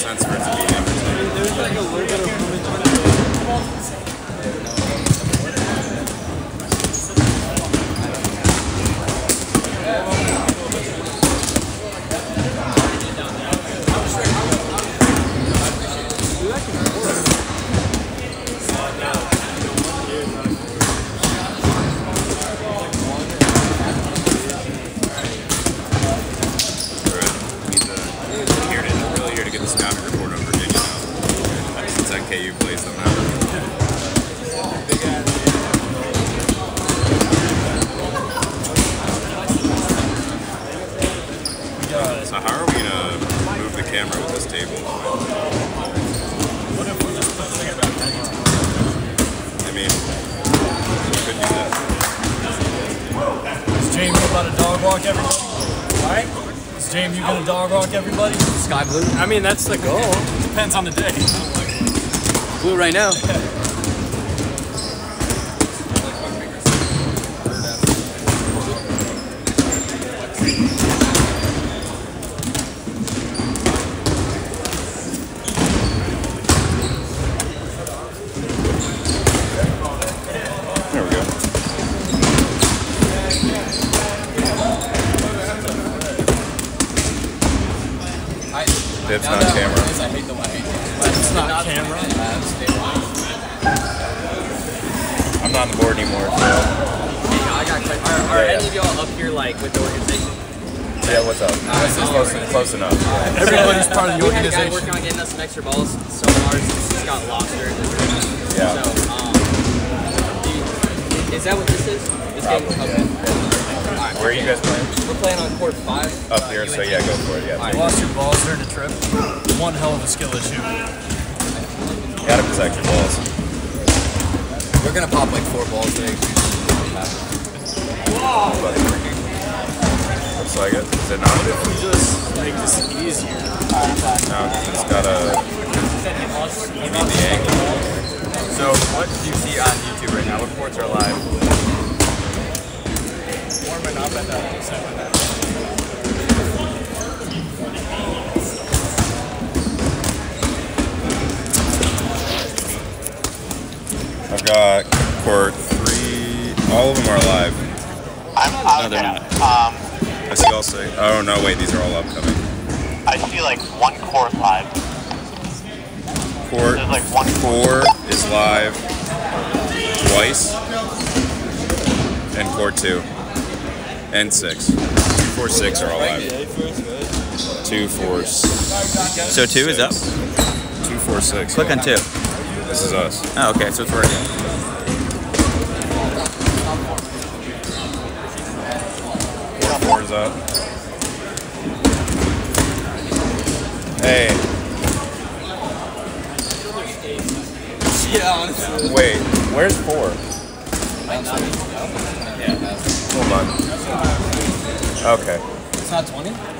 sense for it to be I mean, that's the goal. Depends on the day. Blue right now. two, four. So two six. is up. Two, four, six. Click on two. This is us. Oh, okay. So it's working. Four, four is up. Hey. Yeah. Wait. Where's four? Hold on. Okay. It's not twenty.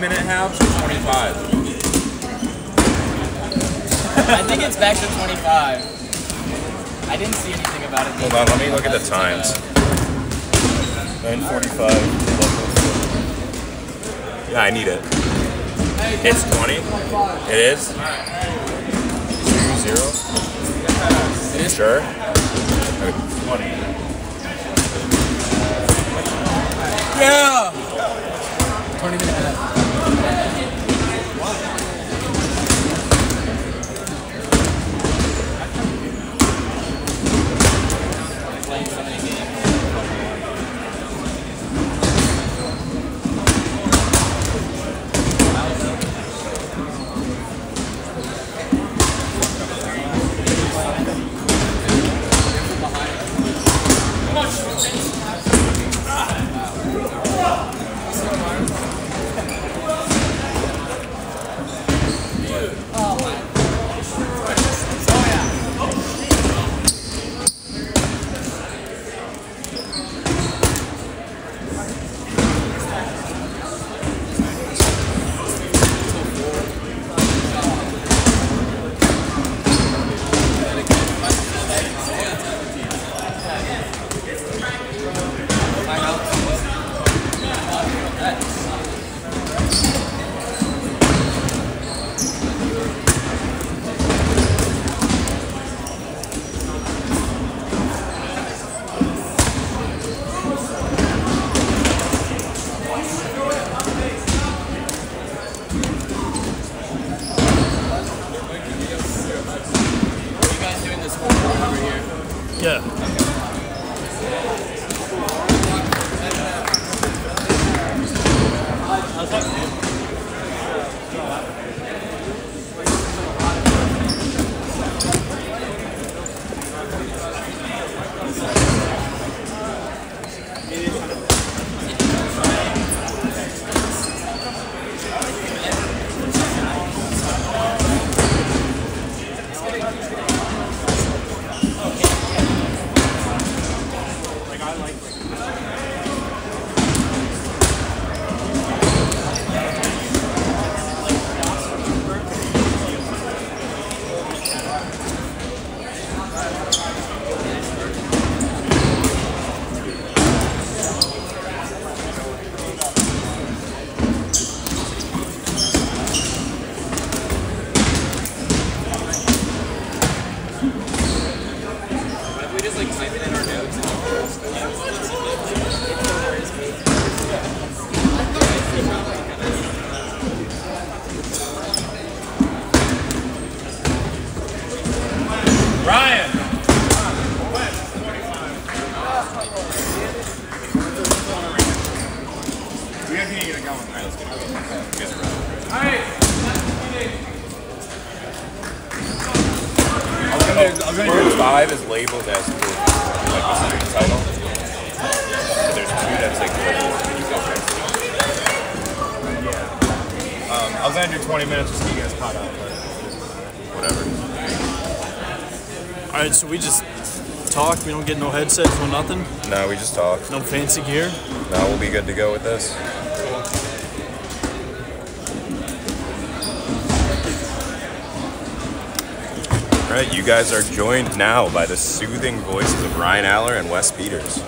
minute halves or 25? I think it's back to 25. I didn't see anything about it. Hold on, let me look at the times. 945. Yeah, I need it. It's 20. It is? Two, zero. It is? Sure. 20. Yeah! 20 minutes. Yeah. If we just like type it in our notes. Ryan! We gotta get it going. All right, let's get it going. I was gonna, I was gonna do five is labeled as the, like the second title. So there's two that's like the you go first. Um, I was gonna do 20 minutes just to get you guys caught up, but whatever. All right, so we just talk. We don't get no headsets, no nothing, No, we just talk. no fancy gear. Now we'll be good to go with this. All right, you guys are joined now by the soothing voices of Ryan Aller and Wes Peters.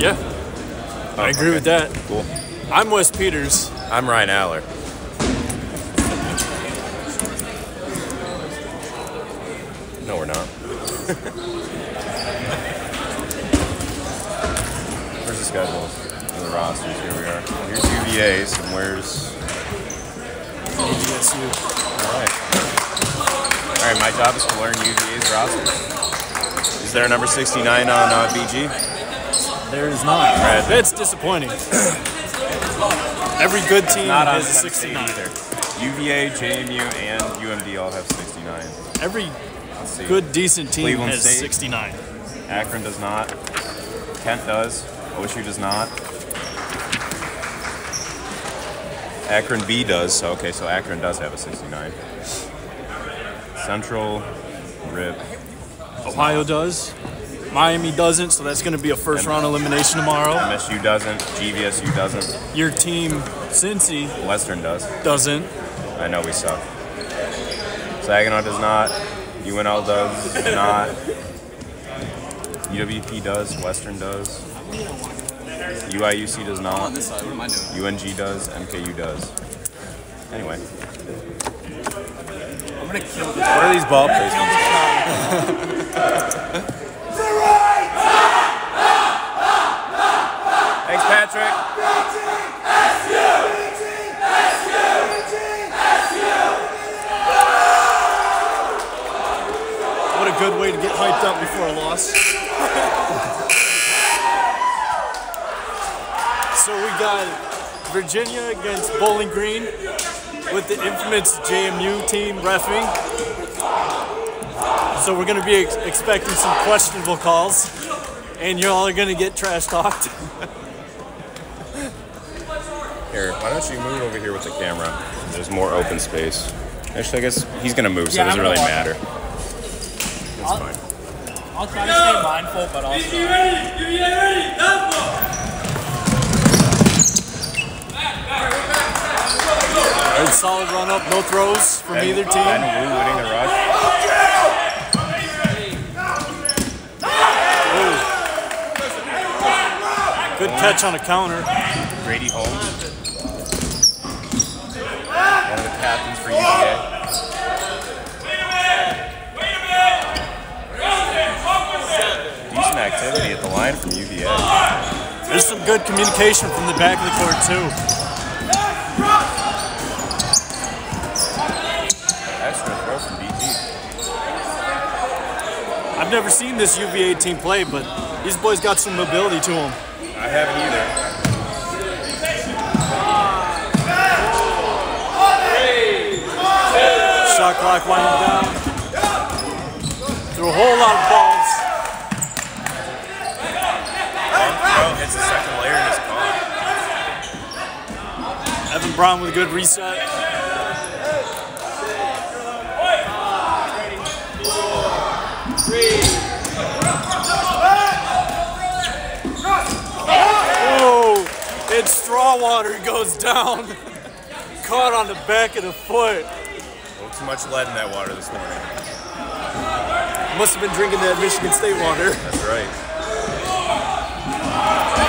Yeah, oh I agree okay. with that. Cool. I'm Wes Peters. I'm Ryan Aller. No, we're not. Where's the schedule? The rosters. Here we are. Here's UVA's, and where's BGSU. All right. All right, my job is to learn UVA's roster. Is there a number 69 on uh, BG? There is not. right. That's disappointing. Every good team Not has a 69. either. UVA, JMU, and UMD all have 69. Every good, decent team Cleveland has State. 69. Akron does not. Kent does. OSU does not. Akron B does. So, okay, so Akron does have a 69. Central, RIP. Ohio does. Miami doesn't, so that's going to be a first round elimination tomorrow. MSU doesn't. GVSU doesn't. Your team, Cincy, Western does. doesn't. I know we suck. Saginaw does not. UNL does not. UWP does. Western does. UIUC does not. this side, what am I doing? UNG does. MKU does. Anyway, I'm gonna kill this. what are these ball placements? Thanks, Patrick. What a good way to get hyped up before a loss. so we got Virginia against Bowling Green with the infamous JMU team refing. So we're gonna be ex- expecting some questionable calls, and y'all are gonna get trash talked. Here, why don't you move over here with the camera? There's more open space. Actually, I guess he's gonna move, so Yeah, it doesn't really matter. It's I'll- try to stay mindful, but also. Good solid run up, no throws from either Ben team. Wu winning the rush. Good catch on a counter. Grady Holmes. One of the captains for UVA. Decent activity at the line from UVA. There's some good communication from the back of the court too. Excellent throw from BG. I've never seen this UVA team play, but these boys got some mobility to them. I haven't either. Shot clock winding down. Threw a whole lot of balls. Throw hits the second layer and is caught. Evan Brown with a good reset. Oh, and Strawwater goes down. Caught on the back of the foot. A little too much lead in that water this morning. Must have been drinking that Michigan State water. That's right. Evan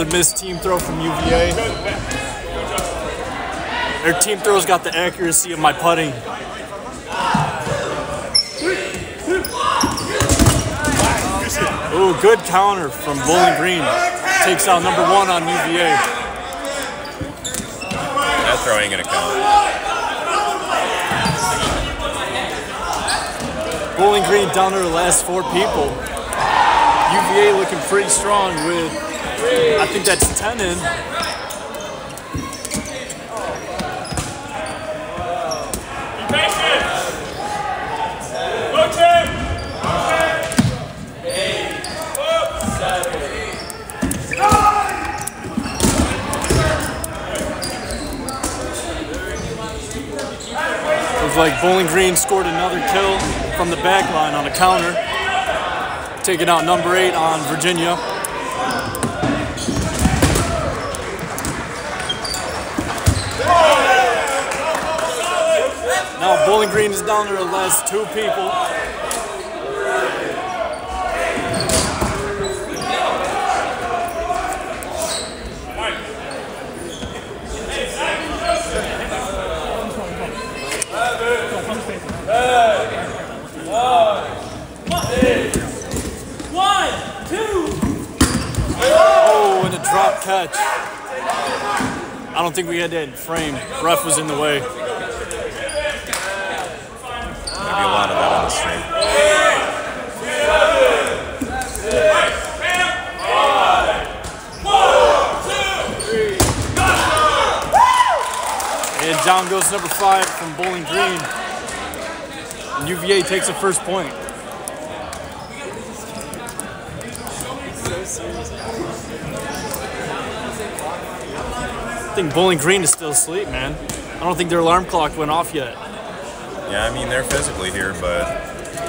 Another missed team throw from UVA. Their team throw's got the accuracy of my putting. Ooh, good counter from Bowling Green. Takes out number one on UVA. that throw ain't gonna count. Bowling Green down to the last four people. UVA looking pretty strong with, I think that's tenon. like Bowling Green scored another kill from the back line on a counter, taking out number eight on Virginia. Bowling Green is down to the last two people. Oh, and a drop catch. I don't think we had that frame. Ref was in the way. Maybe a lot of that on the stream. And down goes number five from Bowling Green. And UVA takes the first point. I think Bowling Green is still asleep, man. I don't think their alarm clock went off yet. Yeah, I mean they're physically here, but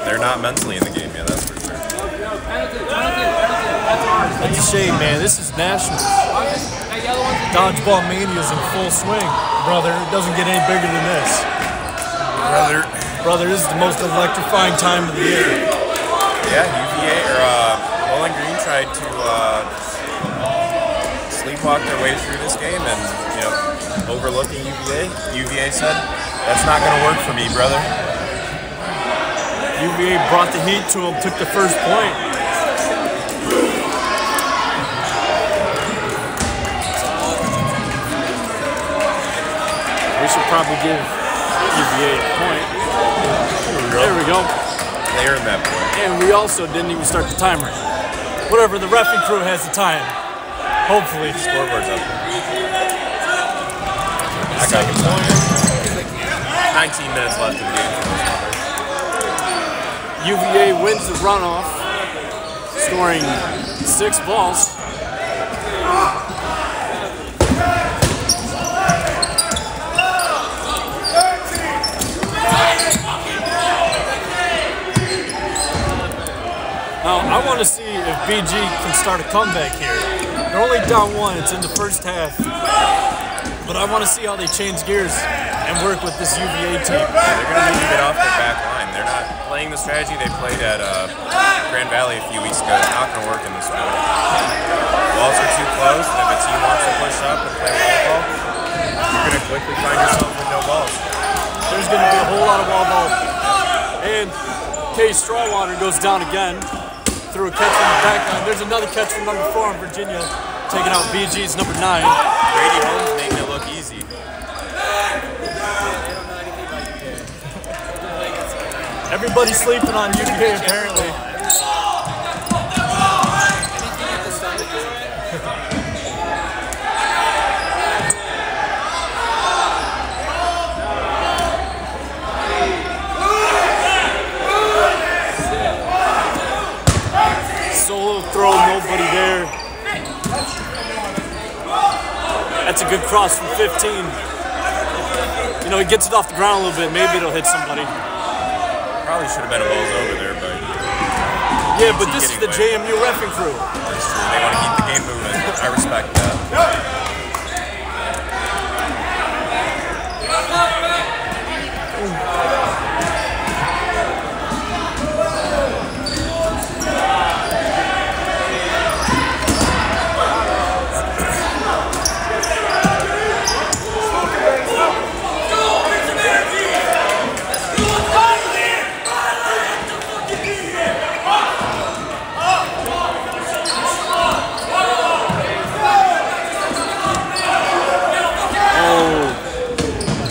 they're not mentally in the game yet. That's for sure. That's a shame, man. This is national. Dodgeball mania is in full swing, brother. It doesn't get any bigger than this. Brother. Brother, this is the most electrifying time of the year. Yeah, UVA or uh, Bowling Green tried to uh, sleepwalk their way through this game, and you know, overlooking UVA. UVA said, "That's not going to work for me, brother." UVA brought the heat to him, took the first point. We should probably give UVA a point. There we go. They earned that point. And we also didn't even start the timer. Whatever, the refing crew has the time. Hopefully. The Scoreboard's up. I got the point. 19 minutes left in the game. UVA wins the runoff, scoring six balls. Now, I want to see if BG can start a comeback here. They're only down one, it's in the first half. But I want to see how they change gears and work with this UVA team. They're going to need to get off their back line. They're not playing the strategy they played at uh, Grand Valley a few weeks ago. It's not going to work in this sport. Walls are too close, and if a team wants to push up and play wall ball, you're going to quickly find yourself with no balls. There's going to be a whole lot of wall ball. And Kay Strawwater goes down again through a catch from the back line. There's another catch from number four in Virginia, taking out BG's number nine. Brady Holmes making it look easy. Everybody's sleeping on UVA apparently. Solo throw, nobody there. That's a good cross from 15. You know, he gets it off the ground a little bit. Maybe it'll hit somebody. Probably should have been a balls over there, but Yeah, but this is the JMU refing crew. that's true. They want to keep the game moving. I respect that.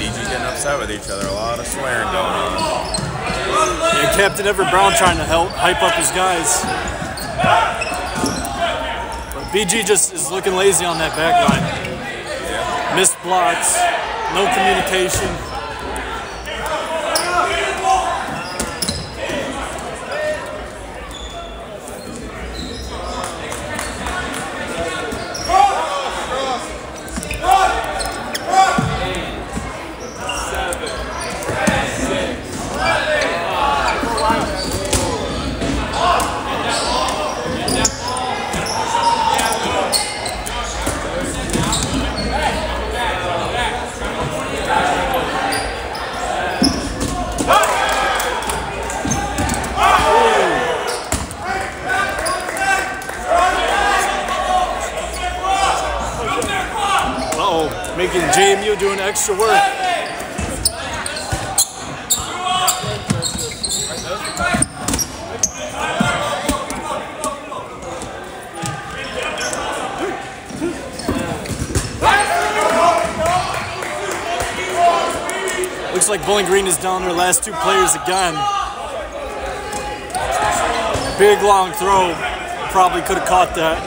BG getting upset with each other. A lot of swearing going on. And Captain Everett Brown trying to help hype up his guys. But BG just is looking lazy on that back line. Missed blocks, no communication. making JMU doing extra work. Looks like Bowling Green is down their last two players again. Big long throw. Probably could have caught that.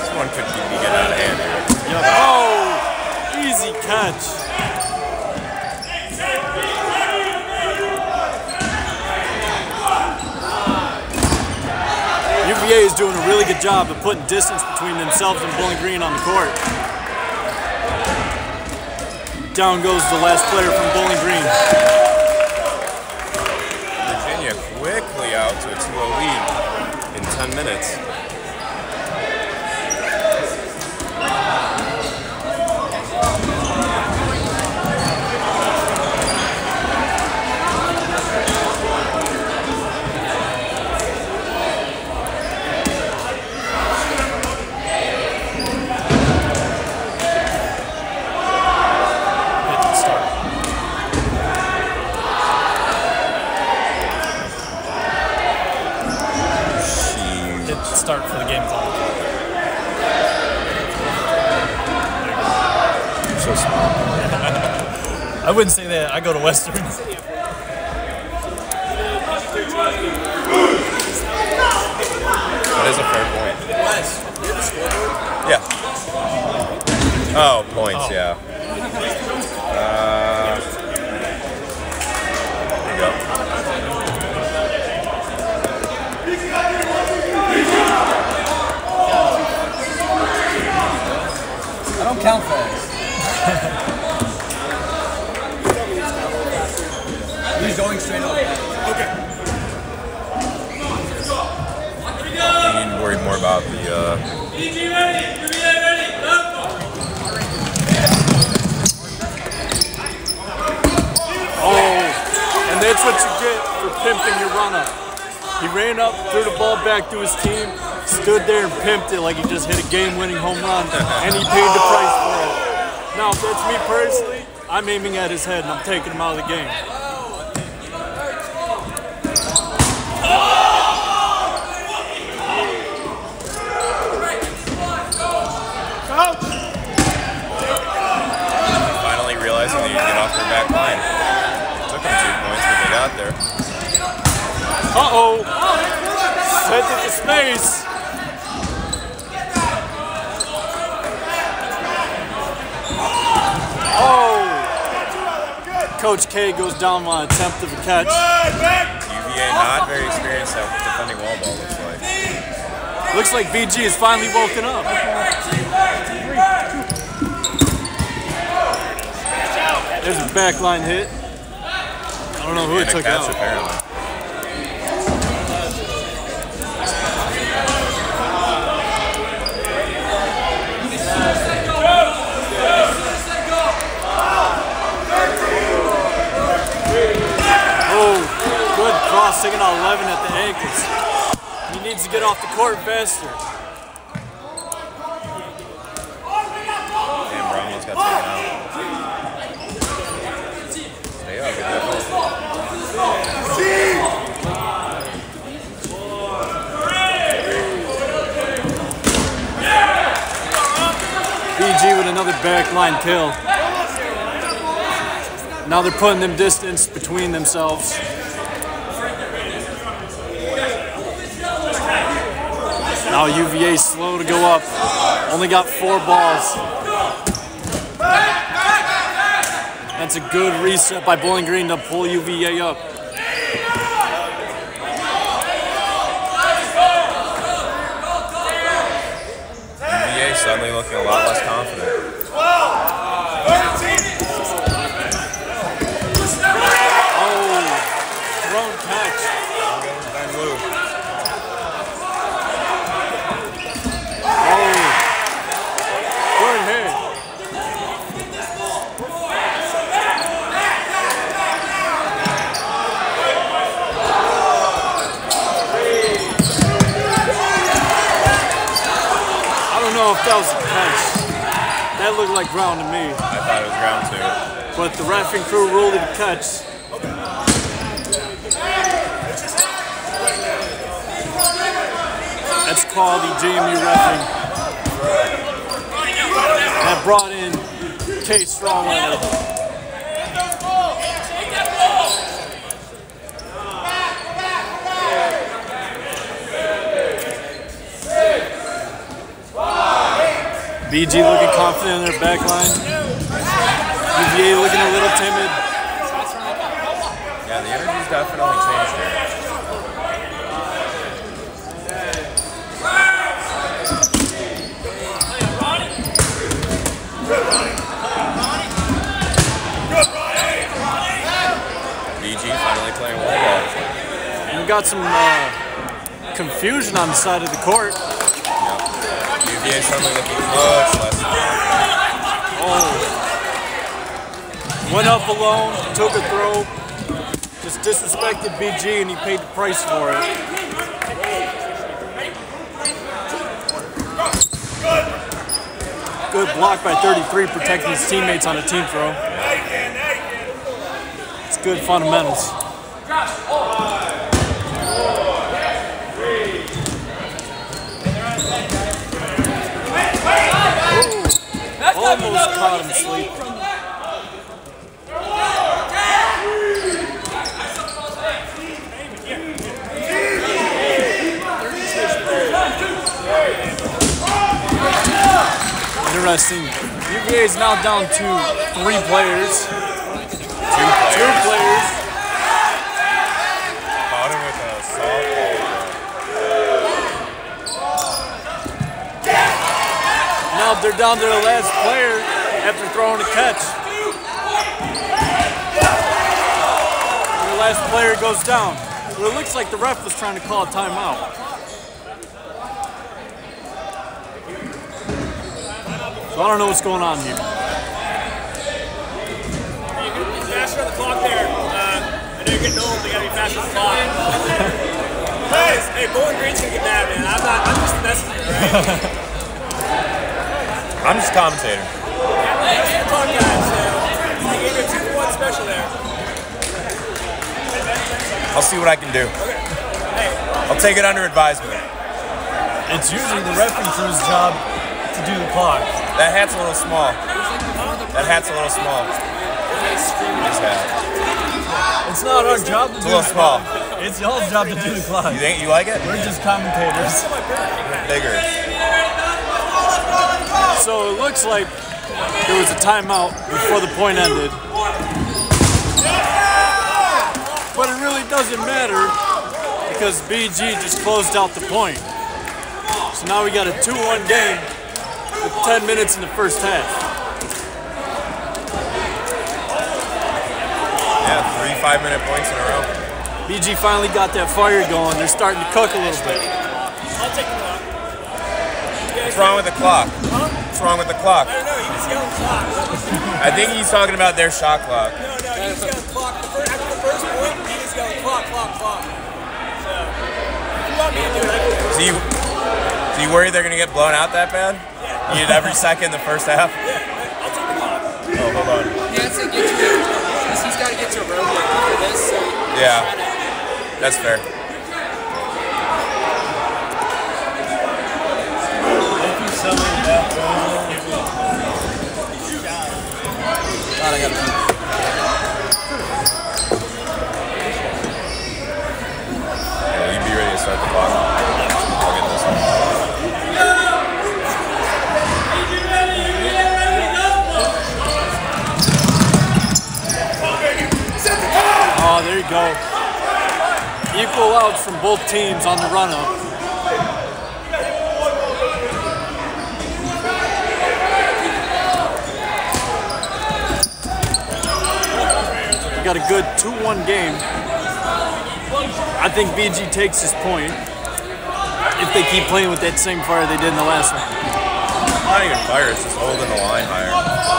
This one could be getting out of hand here. Oh, easy catch. UVA is doing a really good job of putting distance between themselves and Bowling Green on the court. Down goes the last player from Bowling Green. Virginia quickly out to a 2-0 lead in 10 minutes. Hit start for the game clock. So smart. I wouldn't say that. I go to Western. That is a fair point. Yeah. Oh, points, oh. yeah. Uh, there you go. I don't count those. He's going straight up. You need to worry more about the uh, Oh, and that's what you get for pimping your run up. He ran up, threw the ball back to his team, stood there and pimped it like he just hit a game winning home run, and he paid the price for it. Now, if that's me personally, I'm aiming at his head and I'm taking him out of the game. finally realizing they need to get off their back line. Took them two points, but they got there. Uh oh! Sent it to space. Oh! Coach K goes down on an attempt of a catch. UVA not very experienced at defending wall ball, looks like. Looks like BG is finally woken up. There's a backline hit. I don't know who it took out. apparently. Oh, taking out 11 at the ankles. He needs to get off the court faster. Damn, Ramos got taken out. Stay up, get that. BG with another backline kill. Now they're putting them distance between themselves. Now UVA slow to go up. Only got four balls. That's a good reset by Bowling Green to pull UVA up. UVA suddenly looking a lot less confident. Oh, thrown catch. Van Loo. Oh, good hit. know if that was a catch. Like ground to me. I thought it was ground two. But the ref and crew ruled it a catch. That's called the JMU refing. That brought in K Strongweather. BG looking confident in their back line. UVA looking a little timid. Yeah, the energy's definitely changed here. BG finally playing. And we got some uh, confusion on the side of the court. UVA suddenly looking much less. Oh. Went up alone, took a throw, just disrespected BG and he paid the price for it. Good block by 33 protecting his teammates on a team throw. It's good fundamentals. Almost caught him sleeping. Interesting. UVA is now down to three players. Two Two players. players. Caught him with a softball. They're down to the last player after throwing a catch. The last player goes down. But it looks like the ref was trying to call a timeout. So I don't know what's going on here. Faster on the clock there. Uh, I know you're getting old, they gotta be faster on the clock. hey, hey, Bowling Green's gonna get mad, man. I'm not, I'm just the messenger, right? I'm just a commentator. Hey, eight o'clock guys, so they gave you a two for one special there. I'll see what I can do. I'll take it under advisement. It's usually the referee crew's job to do the clock. That hat's a little small. That hat's a little small. It's not our job to It's a little small. It's y'all's job to do the clock. You think you like it? We're just commentators. Bigger. So it looks like there was a timeout before the point ended. But it really doesn't matter because BG just closed out the point. So now we got a 2-1 game with 10 minutes in the first half. Yeah, three five-minute points in a row. BG finally got that fire going. They're starting to cook a little bit. I'll take the clock. What's wrong with the clock? What's wrong with the clock? I don't know, he just yelled clock. I think he's talking about their shot clock. No, no, he just yelled clock. After the first point, he just yelled clock, clock, clock. So, you want me to do it, do. So you, so you worry they're gonna get blown out that bad? You need every second the first half. I'll take the clock. Oh, hold on. He has to get to because he's got to get to a road for this. So Yeah. That's fair. Go. Equal outs from both teams on the run up. We got a good 2 1 game. I think BG takes his point if they keep playing with that same fire they did in the last one. Even fire, it's just holding the line higher.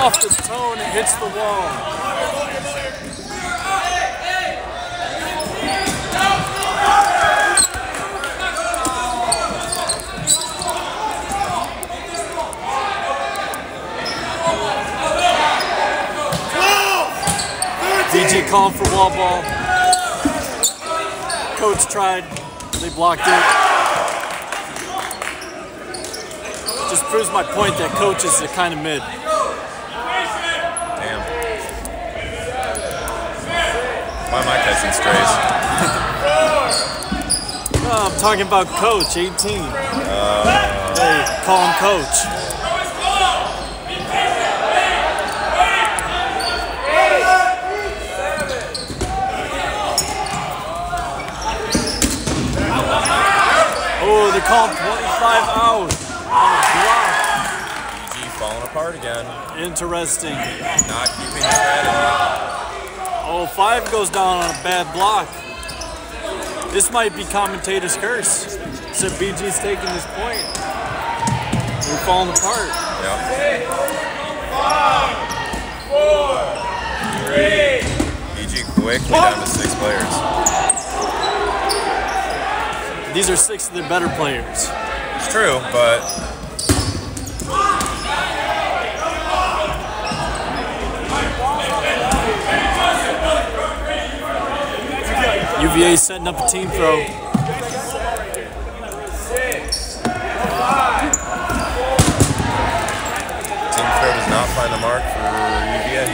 off the toe and it hits the wall. BG calling for wall ball. Coach tried, they blocked it. Just proves my point that coaches are kind of mid. Damn. Why am I catching strays? Oh, I'm talking about coach, 18. Uh. They call him coach. Oh, they called 25 out on a block. BG falling apart again. Interesting. Not keeping strategy. Oh, five goes down on a bad block. This might be commentator's curse. So BG's taking this point. We're falling apart. Yep. BG quickly down to six players. These are six of their better players. It's true, but UVA setting up a team throw. team throw does not find the mark for UVA.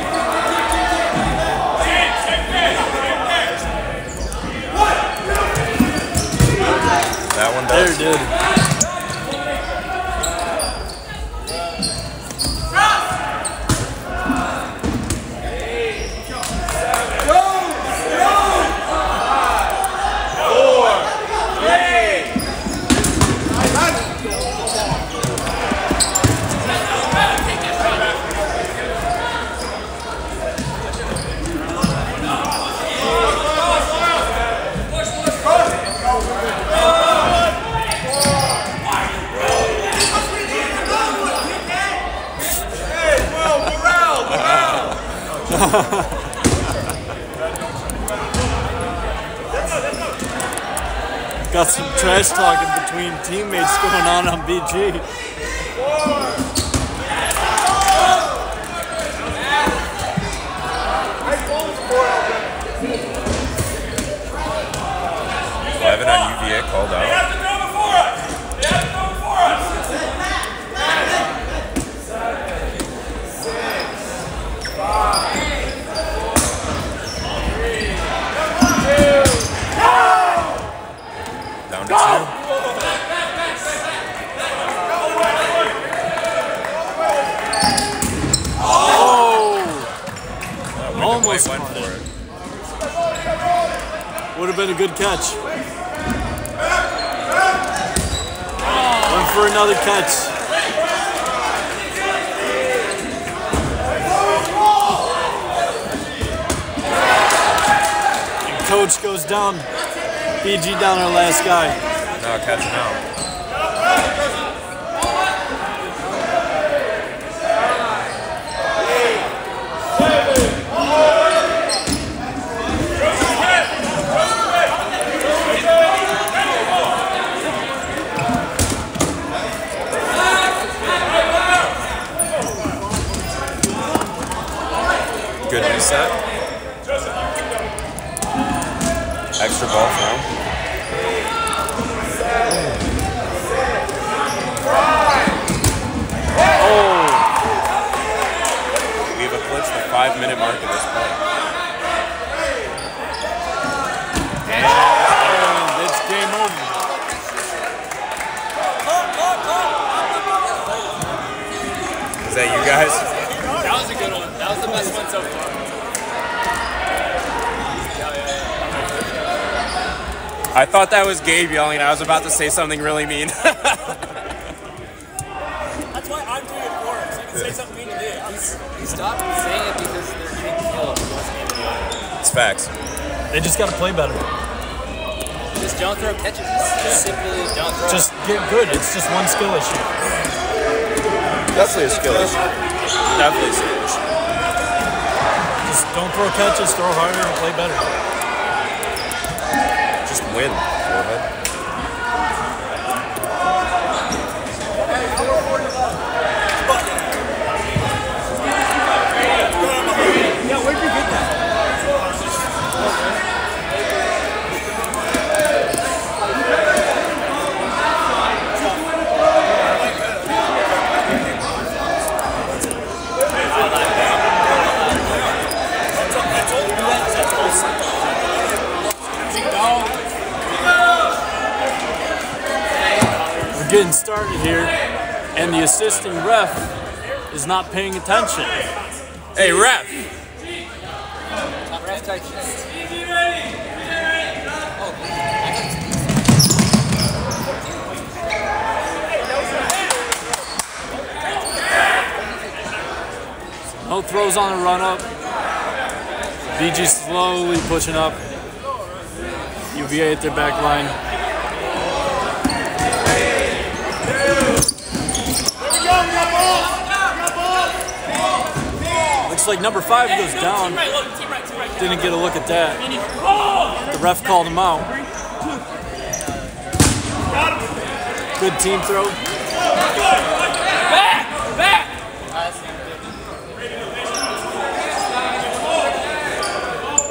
That one There does. it did. Got some trash talking between teammates going on on BG. Eleven on UVA called out. Down to two. Oh! Winter Almost White went caught for it. Been a good catch. Went for another catch. And coach goes down. BG down our last guy. Now catching out. Good reset. Extra ball now. Oh, We've eclipsed the five minute mark at this point. and it's game over. Is that you guys? That was a good one. That was the best one so far. I thought that was Gabe yelling. I was about to say something really mean. That's why I'm doing it for him, so you can say something mean to me. Stop saying it because they're getting killed. It's facts. They just got to play better. Just don't throw catches. Just simply don't throw. Just get good. It's just one skill issue. Definitely a skill issue. Definitely a skill issue. Just don't throw catches, throw harder, and play better. Just win. Go ahead. We're getting started here, and the assisting ref is not paying attention. Hey, ref. No throws on the run up. BG slowly pushing up. UVA at their back line. Looks like number five goes down. Didn't get a look at that. The ref called him out. Good team throw.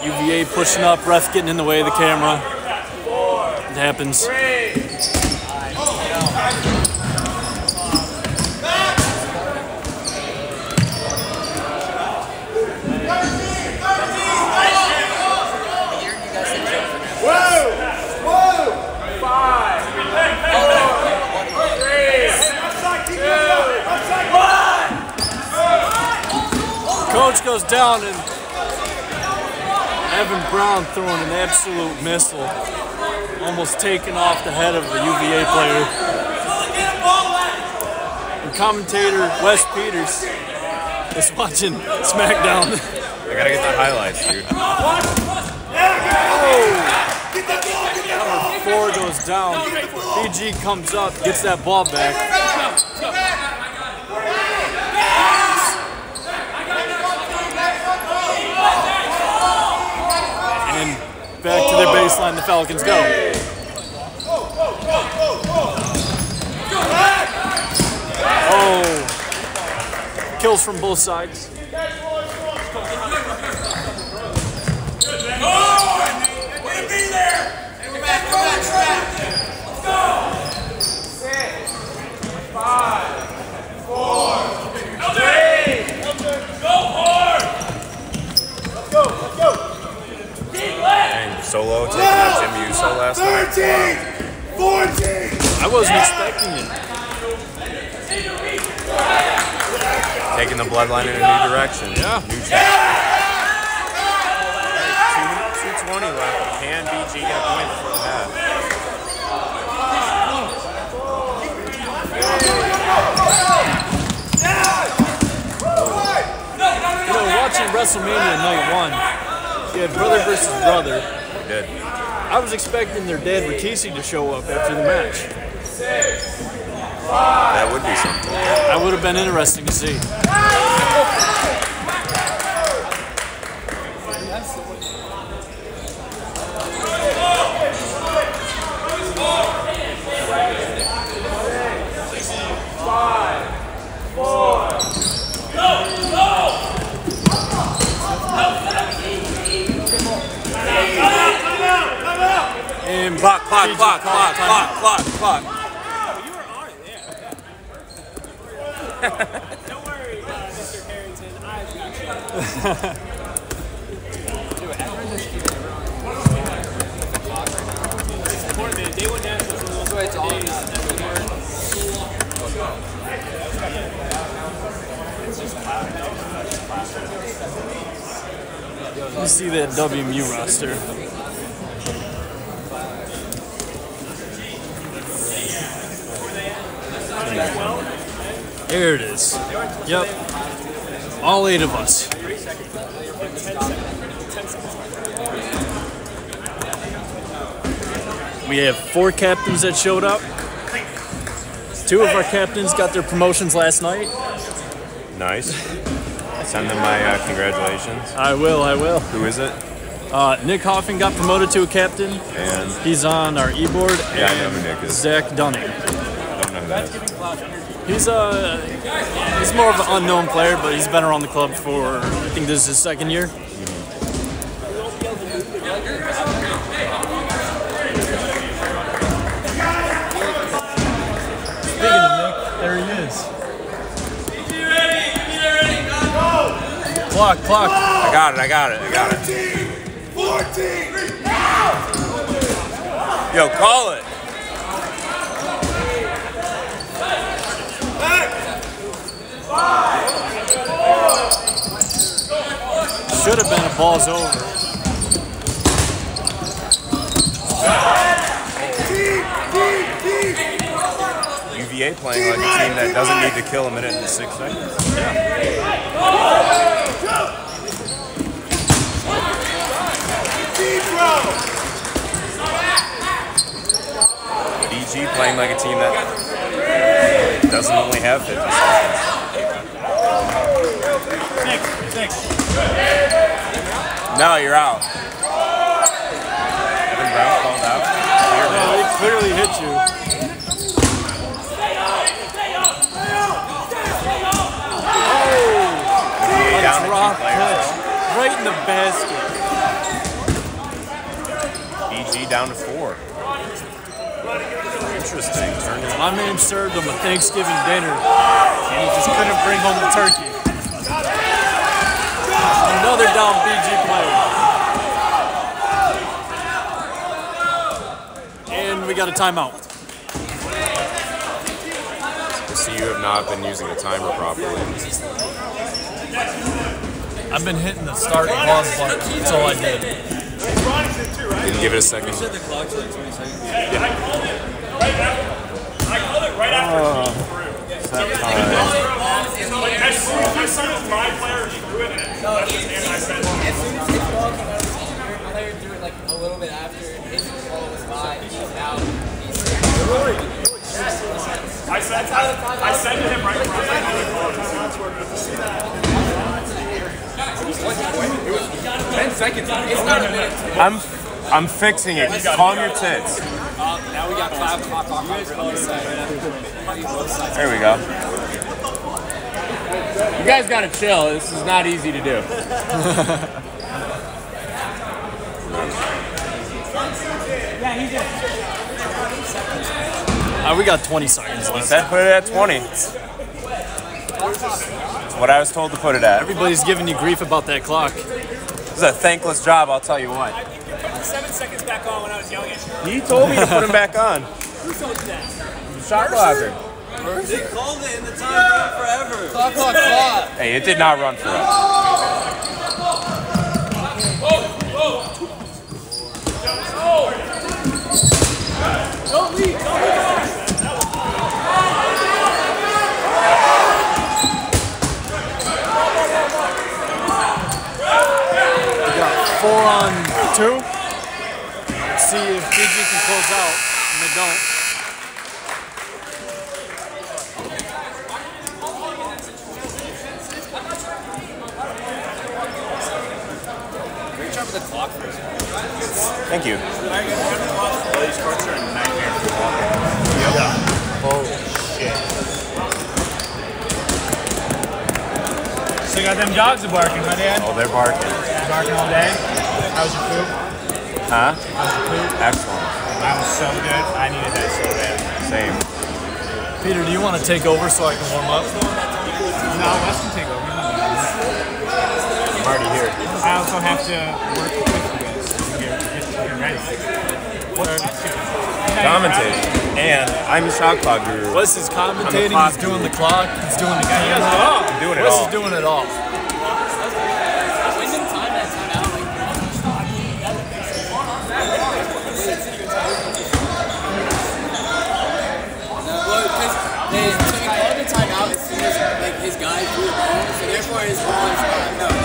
UVA pushing up, ref getting in the way of the camera. It happens. Goes down and Evan Brown throwing an absolute missile. Almost taking off the head of the UVA player. And commentator Wes Peters is watching SmackDown. I gotta get the highlights, dude. Oh! Number four goes down. BG comes up, gets that ball back. And back to their baseline, the Falcons go. Oh, kills from both sides. Dang, solo taking out Jimmy Uso last night. I wasn't expecting it. Taking the bloodline in a new direction. Yeah. New chapter. Two- 220 left. Can BG get a point before the half? You know, watching WrestleMania Night One, you had brother versus brother. Good. I was expecting their dad Rikishi to show up after the match. That would be something. That would have been interesting to see. And Clock, clock, BG clock, called clock, timeout. clock, clock, clock. Don't worry, uh, Mr. Harrington. I've got you. Day one nationals are those it's all days. You see that WMU roster. There it is. Yep. All eight of us. We have four captains that showed up. Two of our captains got their promotions last night. Nice. Send them my uh, congratulations. I will, I will. Who is it? Uh, Nick Hoffman got promoted to a captain. And He's on our e-board. Yeah, I know who Nick is. Zach Dunning. I don't know who that is. He's uh, he's more of an unknown player, but he's been around the club for I think this is his second year. Speaking of Nick, there he is. Clock, clock. I got it. I got it. I got it. Yo, call it. Should have been a balls over. UVA playing like a team that doesn't need to kill a minute and six seconds. BG playing like a team that doesn't only have 50 seconds. No, you're out. Evan Brown called out. No, he clearly hit you. UVA down Drop catch. Right in the basket. BG down to four. Interesting. My man served him a Thanksgiving dinner, and he just couldn't bring home the turkey. Another down BG player. And we got a timeout. So you have not been using the timer properly. I've been hitting the start and pause button. That's all I did. Didn't give it a second. I called it right after uh, Like, as soon as my son is my player, he threw it in it. That's just anti-Semitic. As soon as his ball came out, your player threw it like a little bit after his ball was by. He's I said, I, I said to him right before I was like, oh, the call timeouts were good to see that. Ten seconds. I'm I'm fixing it. Calm your tits. Uh, now we got five clock off on this side. There we go. You guys gotta chill. This is not easy to do. Uh, we got 20 seconds He left. said put it at 20. That's what I was told to put it at. Everybody's giving you grief about that clock. This is a thankless job, I'll tell you what. I think you put the seven seconds back on when I was yelling at you. He told me to put him back on. Who told you that? Shot clocker. Clock, clock, clock. Hey, it did not run for us. We got four on two. Let's see if BG can close out, and they don't. Thank you. So you got them dogs barking, huh, Dad? Oh, they're barking. Barking all day. How's your food? Huh? How's your food? Excellent. That was so good. I needed that so bad. Same. Peter, do you want to take over so I can warm up? No, Wes can take over. You don't need it. I'm already here. I also have to work with you guys to get, get, get ready. What's Wes doing? Commentating. And I'm shot clock guru. Wes is commentating, he's doing the clock, he's doing the camera. I'm doing it Wes all. is doing it all. When did the time out? Well, because they, so he called the timeout as soon as like his guy threw the ball, so therefore his ball is uh, no,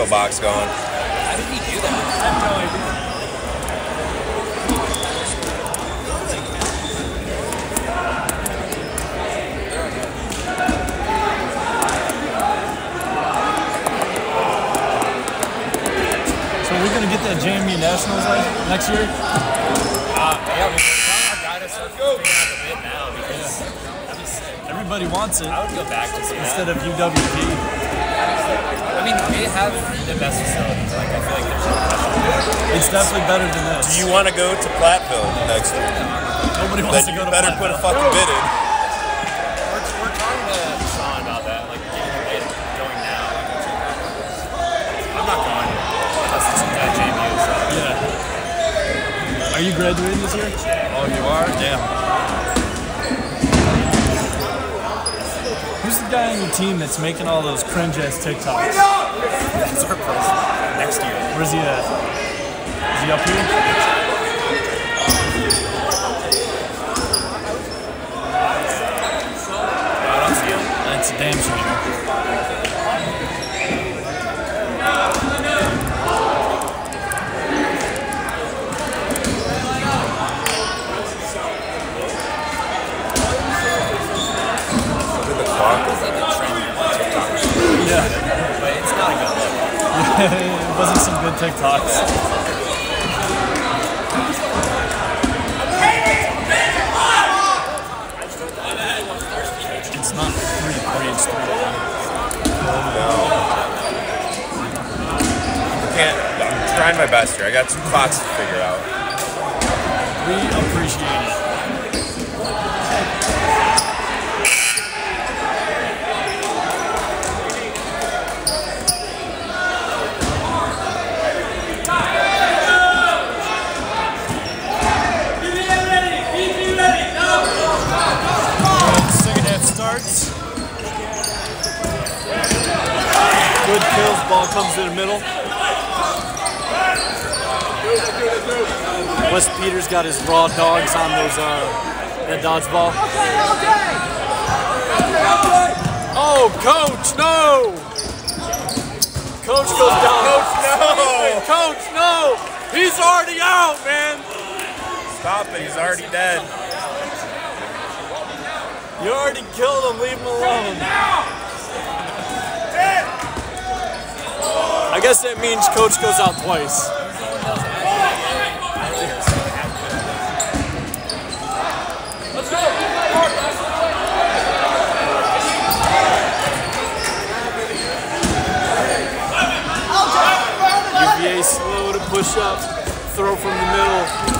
almost got an octo box going. How did he do that? So are we gonna get that JMU Nationals like next year? Uh, yeah, we our guy to start figuring out the bid now because that'd be sick. Everybody wants it I would go back to see that. instead of UWP. I mean, they have the best facilities. Like, I feel like there's no question. It's definitely better than this. Do you want to go to Platteville next year? Nobody wants Then to go to better put a fucking bid in. We're, we're talking to Sean about that, like getting a bid going now. I'm not going unless it's at JMU. So. Yeah. Are you graduating this year? Oh, you are? Damn. Who's the guy on your team that's making all those cringe ass TikToks? That's our person next year. Where's he at? Is he up here? I don't see him. That's a damn shame. Look at the clock. Yeah. But it's not a good look. It wasn't some good TikToks. It's not three, three, it's three. No. I can't. I'm trying my best here. I got two clocks to figure out. We appreciate it. And Second half starts. Good kills, ball comes in the middle. Wes Peters got his raw dogs on those uh that dodgeball. Oh, coach, no! Coach goes down. Coach, no! Coach, no! He's already out, man. Stop it. He's already dead. You already killed him. Leave him alone. I guess that means coach goes out twice. Let's go! UVA slow to push up, throw from the middle.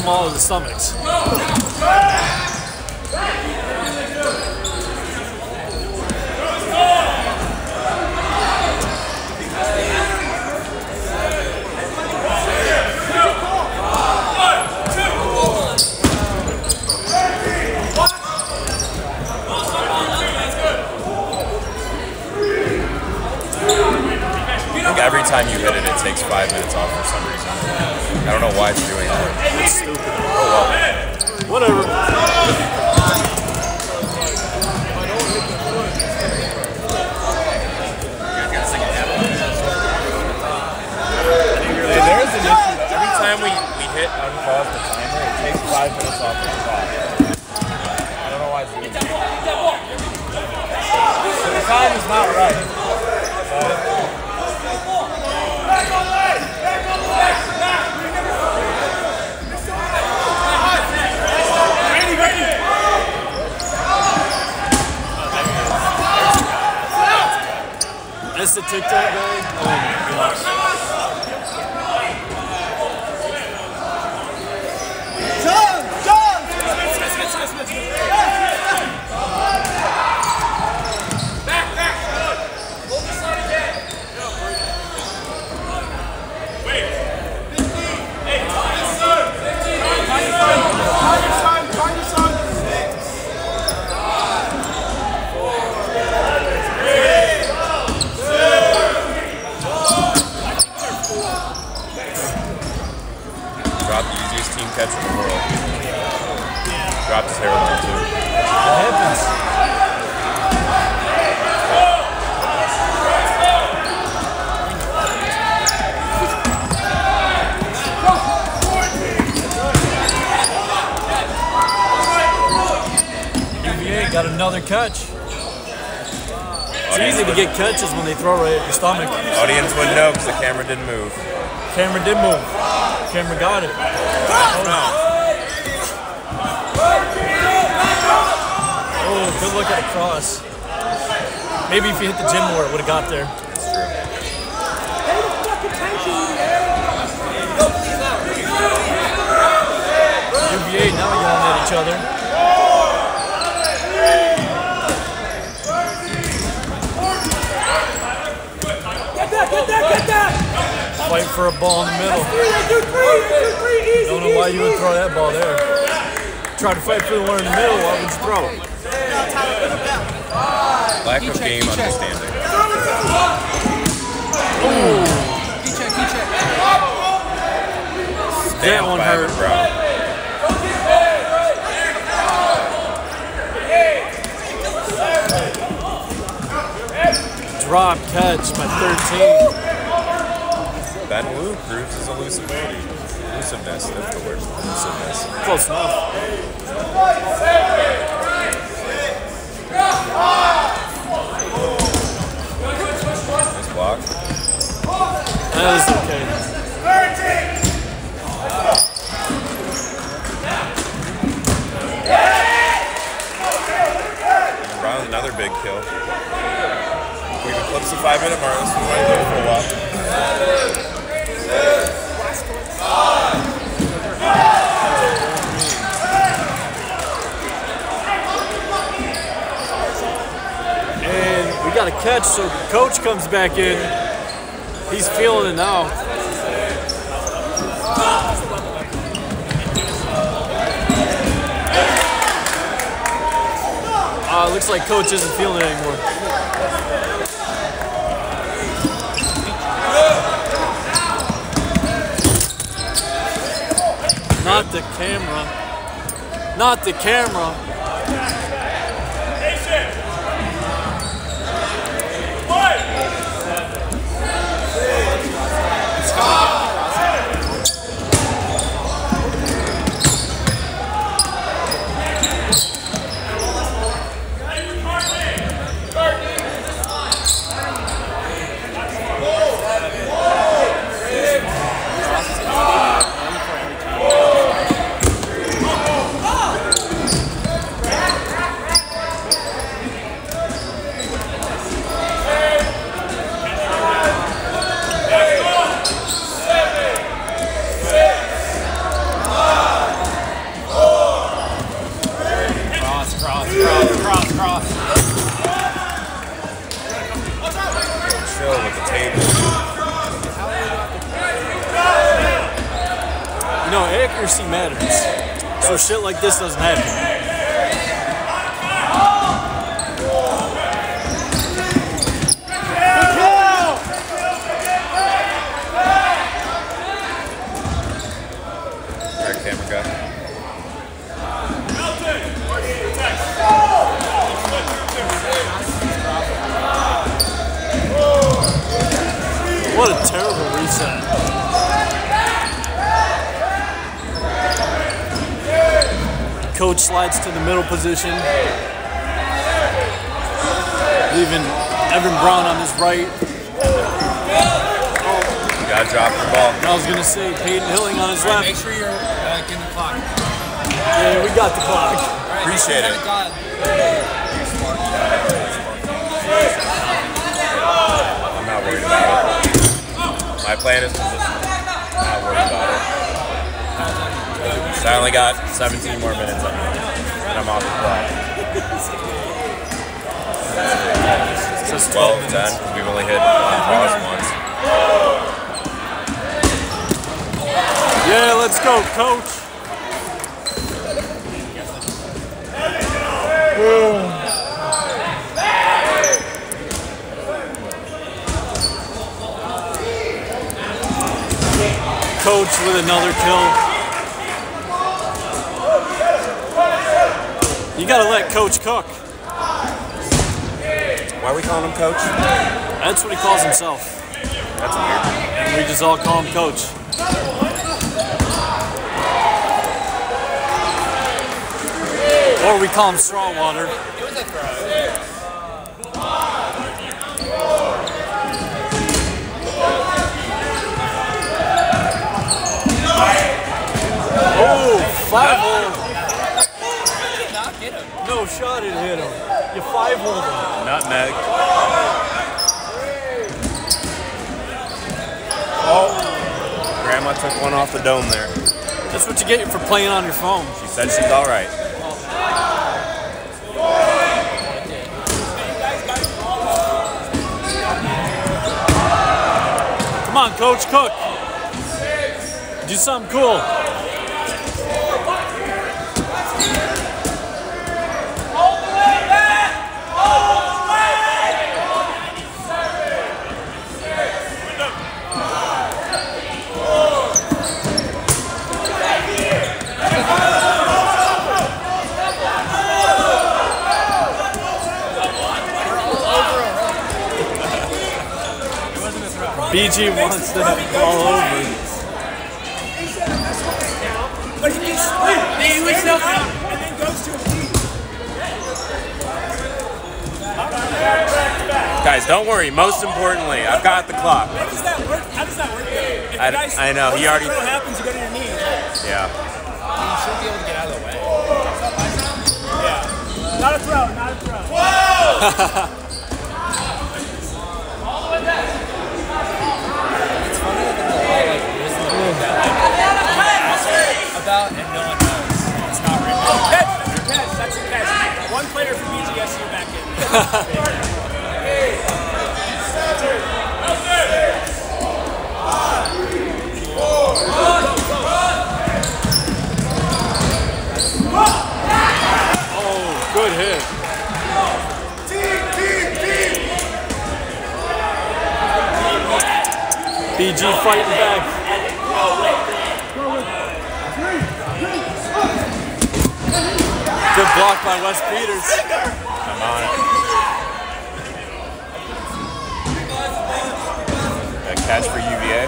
Them all to the stomachs. Every time you hit it, it takes five minutes off for some. I don't know why it's doing that. It's stupid. Oh, Whatever. An issue. Every time we, we hit unpause the timer, it takes five minutes off the clock. I don't know why it's doing that. The time is not right. That's the TikTok guy. Oh my gosh. Drop the easiest team catch in the world. Dropped his hairline too. It happens. UVA got another catch. It's easy to catches when they throw right at your stomach. Audience wouldn't know because the camera didn't move. Camera did move. Camera got it. Oh, oh good look at the cross. Maybe if you hit the gym more, it would have got there. It's true. UVA now yelling at each other. Fight for a ball in the middle. Don't know why you would throw that ball there. Try to fight for the one in the middle, why would you throw it? Lack of game understanding. That one hurt. Brown. Drop catch by 13. Ben Wu proves his elusibility. Elusiveness, that's the word. Elusiveness. Close enough. Nice block. That is okay. Another big kill. We can eclipse the five minute mark, this might go for a while. And we got a catch, so coach comes back in. He's feeling it now. Uh, looks like coach isn't feeling it anymore. Not the camera. Not the camera. Accuracy matters. So shit like this doesn't happen. All right, camera guy. What a terrible reset. Coach slides to the middle position, leaving Evan Brown on his right. You gotta drop the ball. And I was gonna say Peyton Hilling on his left. Make sure you're uh, getting the clock. Yeah, we got the clock. Appreciate it. I'm not worried about it. My plan is to just not worry about it. So I only got 17 more minutes on me, and I'm off the clock. It's 12, 10, because we've only hit one pause once. Yeah, let's go, coach. Coach with another kill. Gotta let Coach cook. Why are we calling him coach? That's what he calls himself. That's weird. And we just all call him Coach. Or we call him Strawwater. Oh, five. No shot it hit him. You five hole him. Nutmeg. Oh, Grandma took one off the dome there. That's what you get for playing on your phone. She said she's all right. Come on, Coach Cook. Do something cool. BG wants to fall over. But he just he was so and then goes to a. Guys, don't worry. Most importantly, I've got the clock. How does that work? How does that work though? If I- guys- I know, he already- the throw happens, you go to your knees. Yeah. You should be able to get out of the way. Yeah. Not a throw, not a throw. It's funny that the law like is in the book that like about and no one knows. It's not. Oh, catch, that's a catch, that's a catch. One player from BGSU back in. Oh, good hit. BG fighting back. Good block by Wes Peters. I'm on it. A catch for UVA.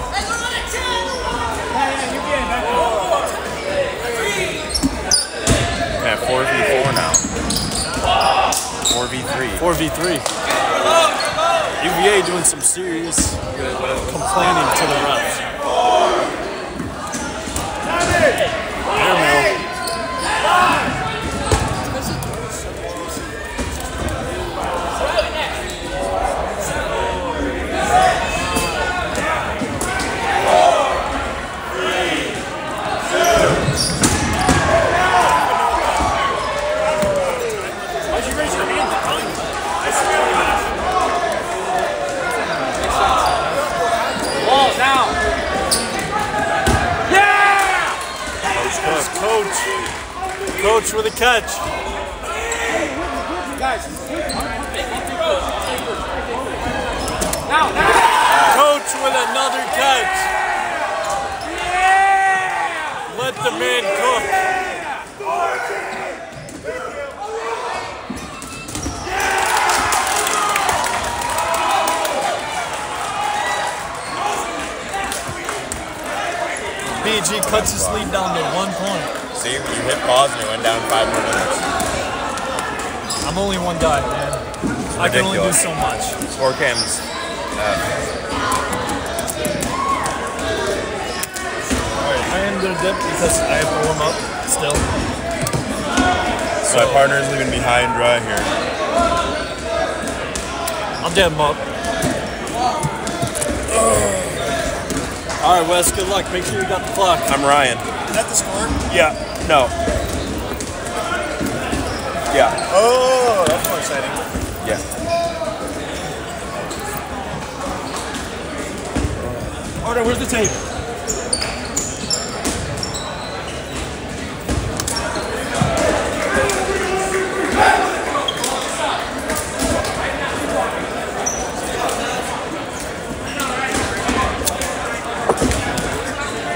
Yeah, 4v4 now. 4v3. 4v3. UVA doing some serious uh, complaining to the refs. Airmail. Why'd you raise your hand? I see you. Ball down. Coach. With a catch. Coach with another catch. Let the man cook. BG cuts his lead down to one point. See, you hit pause and you went down five more minutes. I'm only one guy, man. I can only do so much. Four cams. Alright, I am gonna dip because I have to warm up still. So my partner's leaving me high and dry here. I'll dip him up. Oh. Alright, Wes, good luck. Make sure you got the clock. I'm Ryan. Is that the score? Yeah. No. Yeah. Oh, that's more exciting. Yeah. Oh no, where's the tape?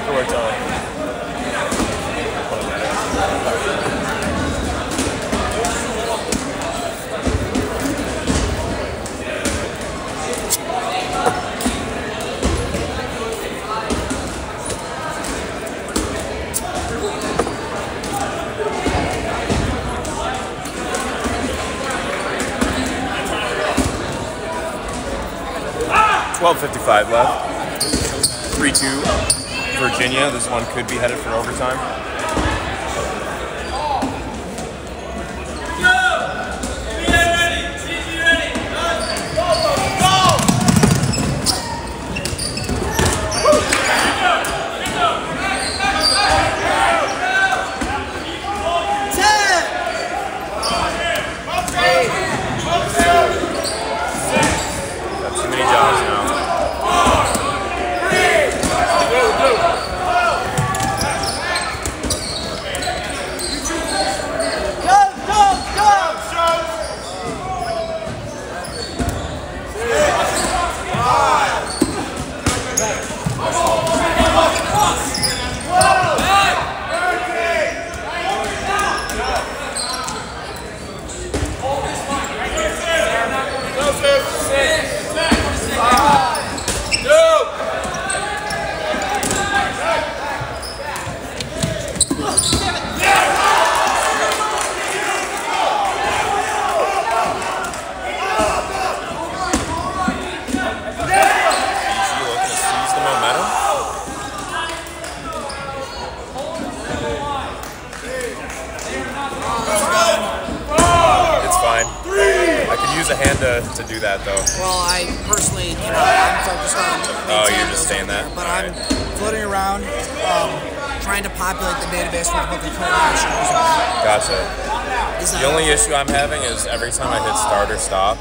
It worked out. Fifty-five left. Three-two. Virginia. This one could be headed for overtime. Got too many jobs now. BG looking to seize the momentum. It's fine. I could use a hand to, to do that though. Well, I personally, you know, I'm focused on. Oh, maintaining you're just those saying over that? there, But Alright. I'm floating around, um, trying to populate the database with what the current shows are. Gotcha. Is The that only issue Is every time I hit start or stop,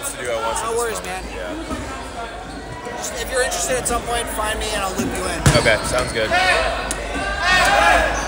jobs to do at once. No this worries, moment. man. Yeah. Just, if you're interested at some point, find me and I'll loop you in. Okay, sounds good. We'll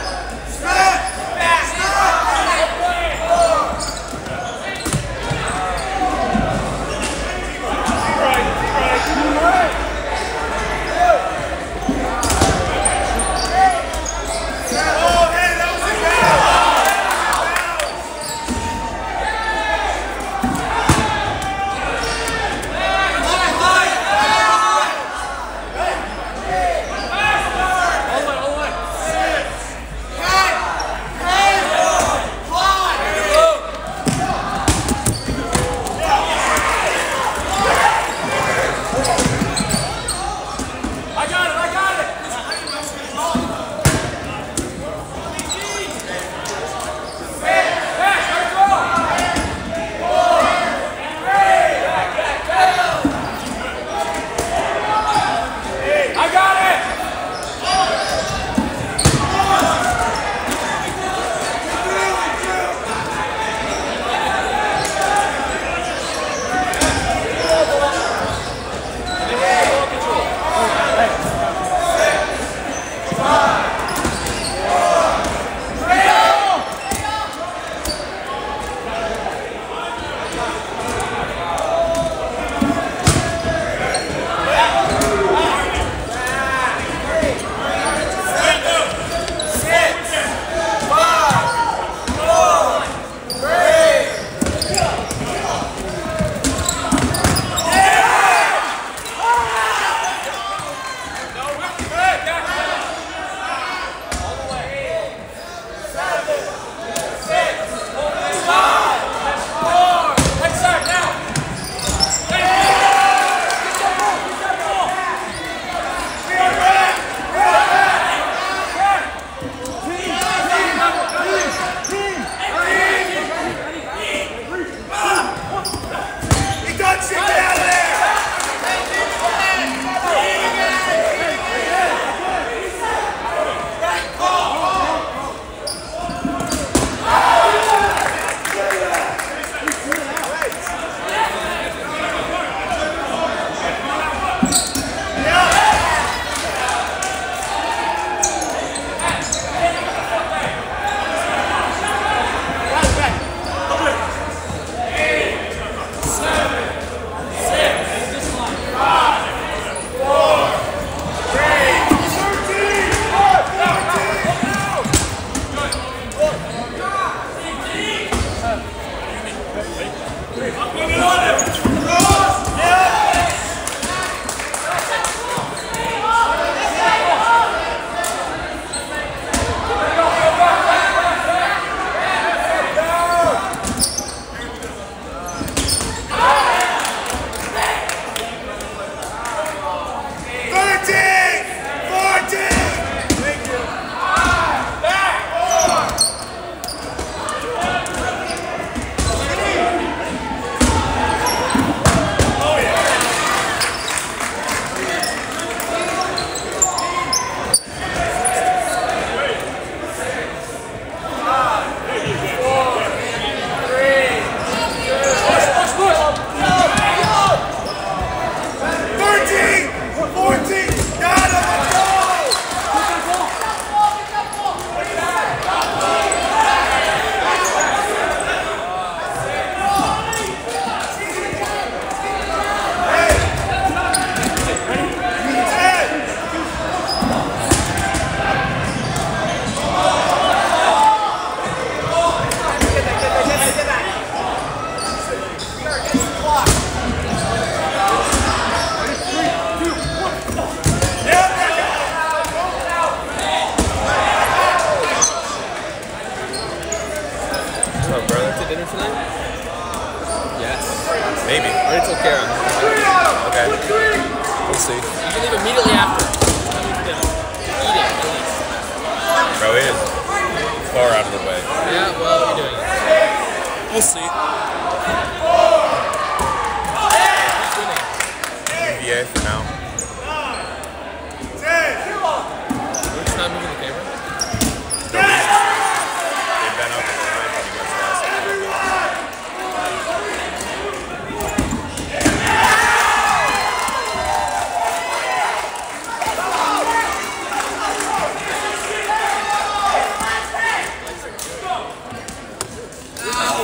We'll see.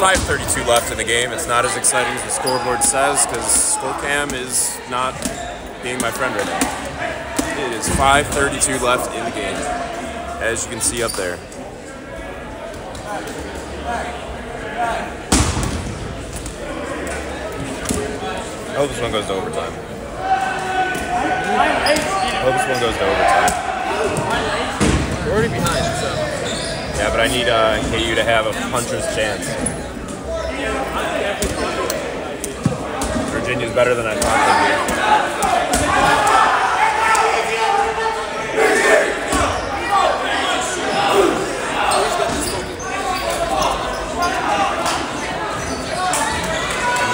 5.32 left in the game. It's not as exciting as the scoreboard says because Scorecam is not being my friend right now. It is 5.32 left in the game, as you can see up there. I hope this one goes to overtime. I hope this one goes to overtime. We're already behind, so. Yeah, but I need uh, KU to have a puncher's chance. Virginia's better than I thought they'd be.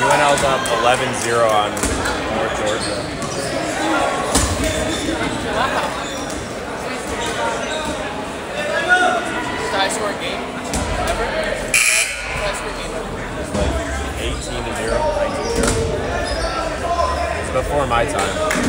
UNL's up 11-0 on North Georgia. Scoring game ever? Scoring game ever. 18 to 0, 19 0. Before my time.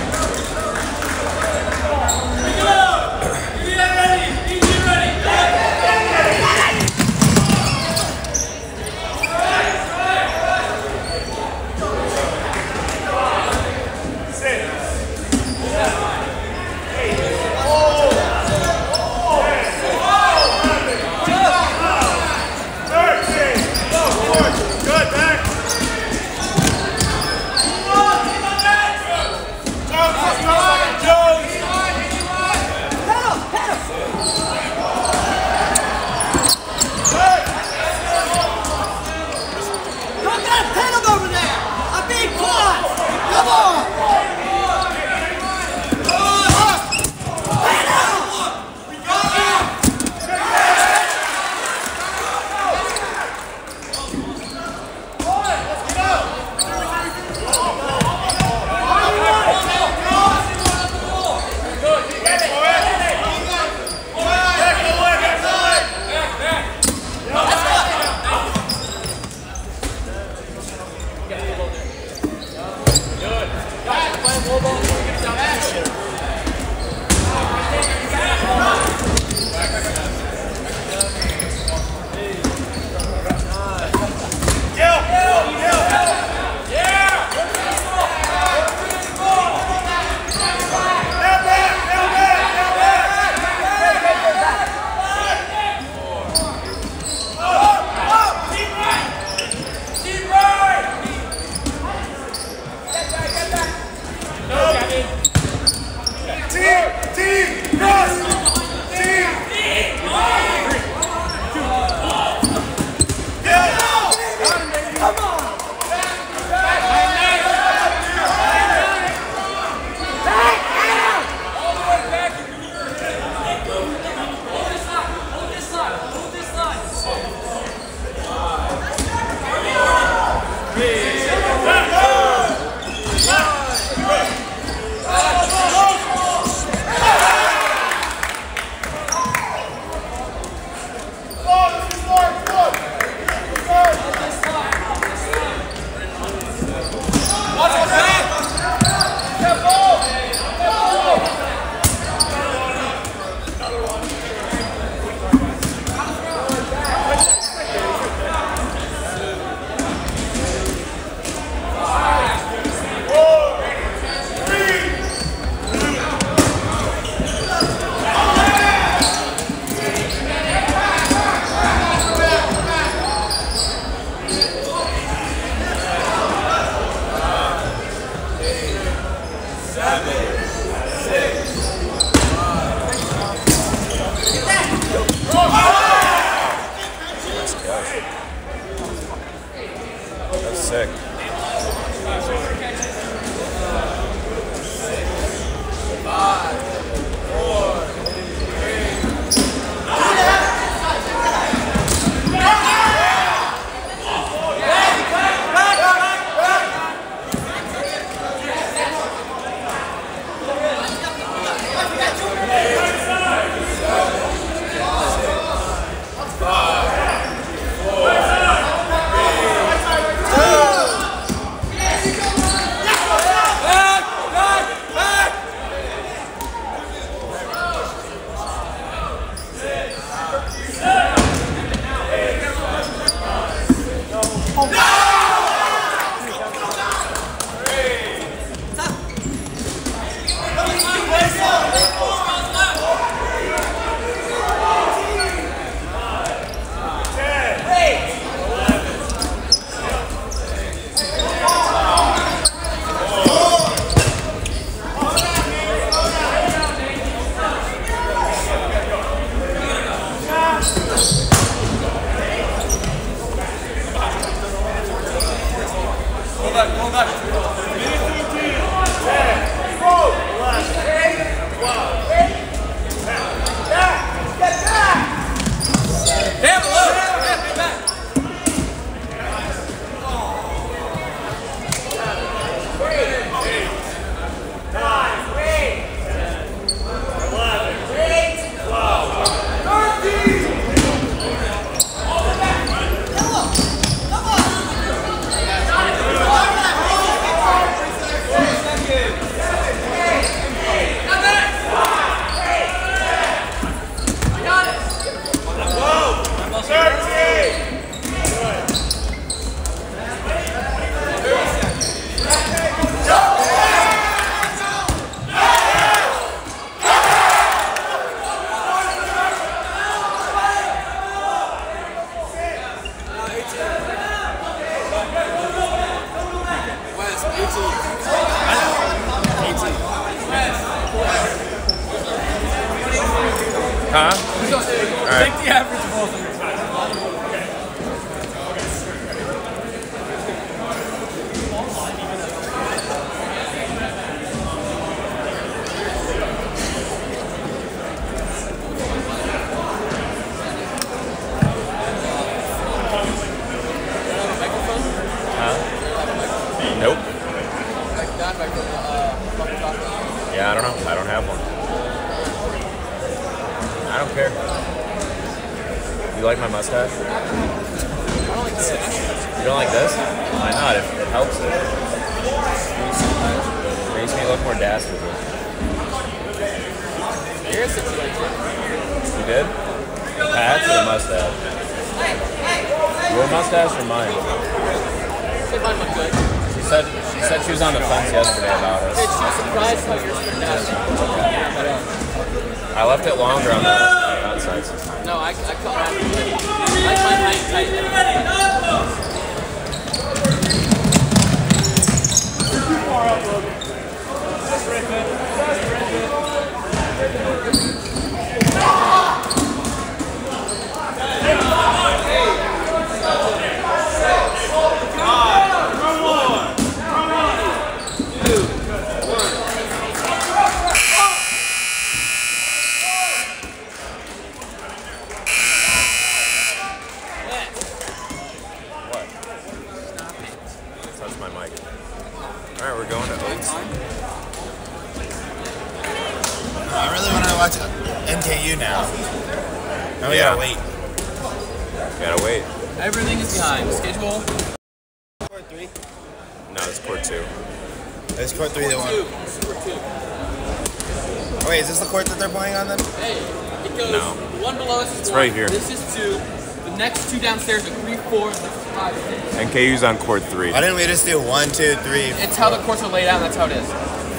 Six. NKU's on court three. Why didn't we just do one, two, three? It's how the courts are laid out, that's how it is.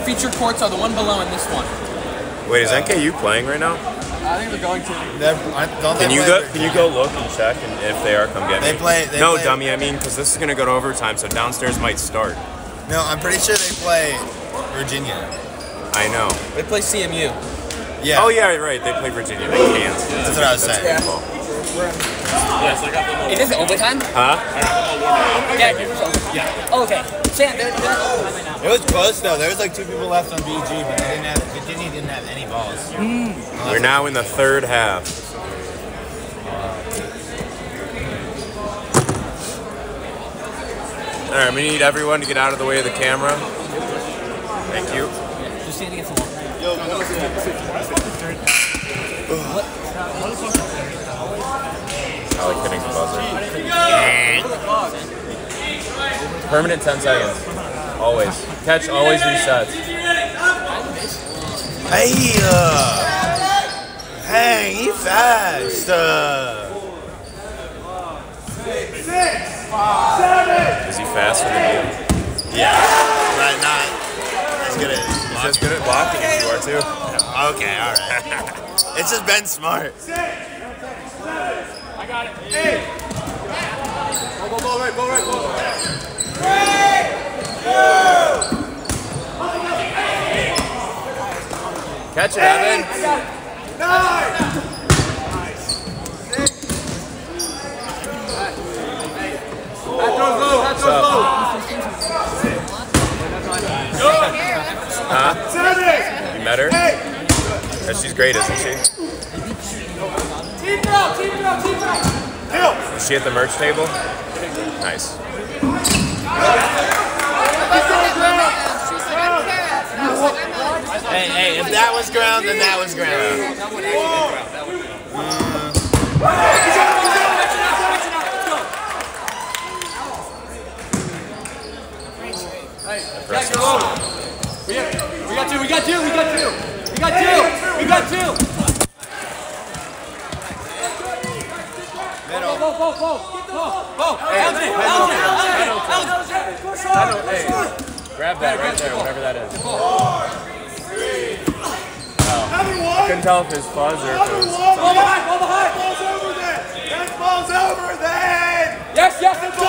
Feature courts are the one below and this one. Wait, is NKU playing right now? I think they're going to. They're- aren't- Don't they Can you go? Can you go look and check, and if they are, come get me. They play- they no, play- dummy. I mean, because this is gonna go to overtime, so downstairs might start. No, I'm pretty sure they play Virginia. I know. They play CMU. Yeah. Oh yeah, right. They play Virginia. They can't. That's what I was saying. Yeah. Cool. It is overtime? Huh? Yeah, it is overtime. Yeah. Oh, okay. Sam, they're, they're overtime right now. It was close though. There was like two people left on BG, but they didn't have Virginia didn't have any balls. Hmm. We're now in the third half. All right, we need everyone to get out of the way of the camera. Thank you. Just stand against the wall. I like hitting the buzzer. Permanent 10 seconds. Always. Catch always resets. Hey, uh, hey, he fast. Uh, Is he faster than you? yeah, but not as good as. He's as good at blocking as you are too. Okay, all right. it's just been smart. Catch it, Evan. What's up? Huh? You met her? Yeah, she's great, isn't she? Is she at the merch table? Nice. Hey, hey, if that was ground, then that was ground. We got, we got two, we got two, we got two. We got two, we got two. Go, go, go, go, go, go. Elgin, Elgin, Elgin, Elgin. Hey, grab that right there, whatever that is. Oh. I couldn't tell if it was fuzz or if it was. Ball behind, ball behind. Yes, yes, it's go.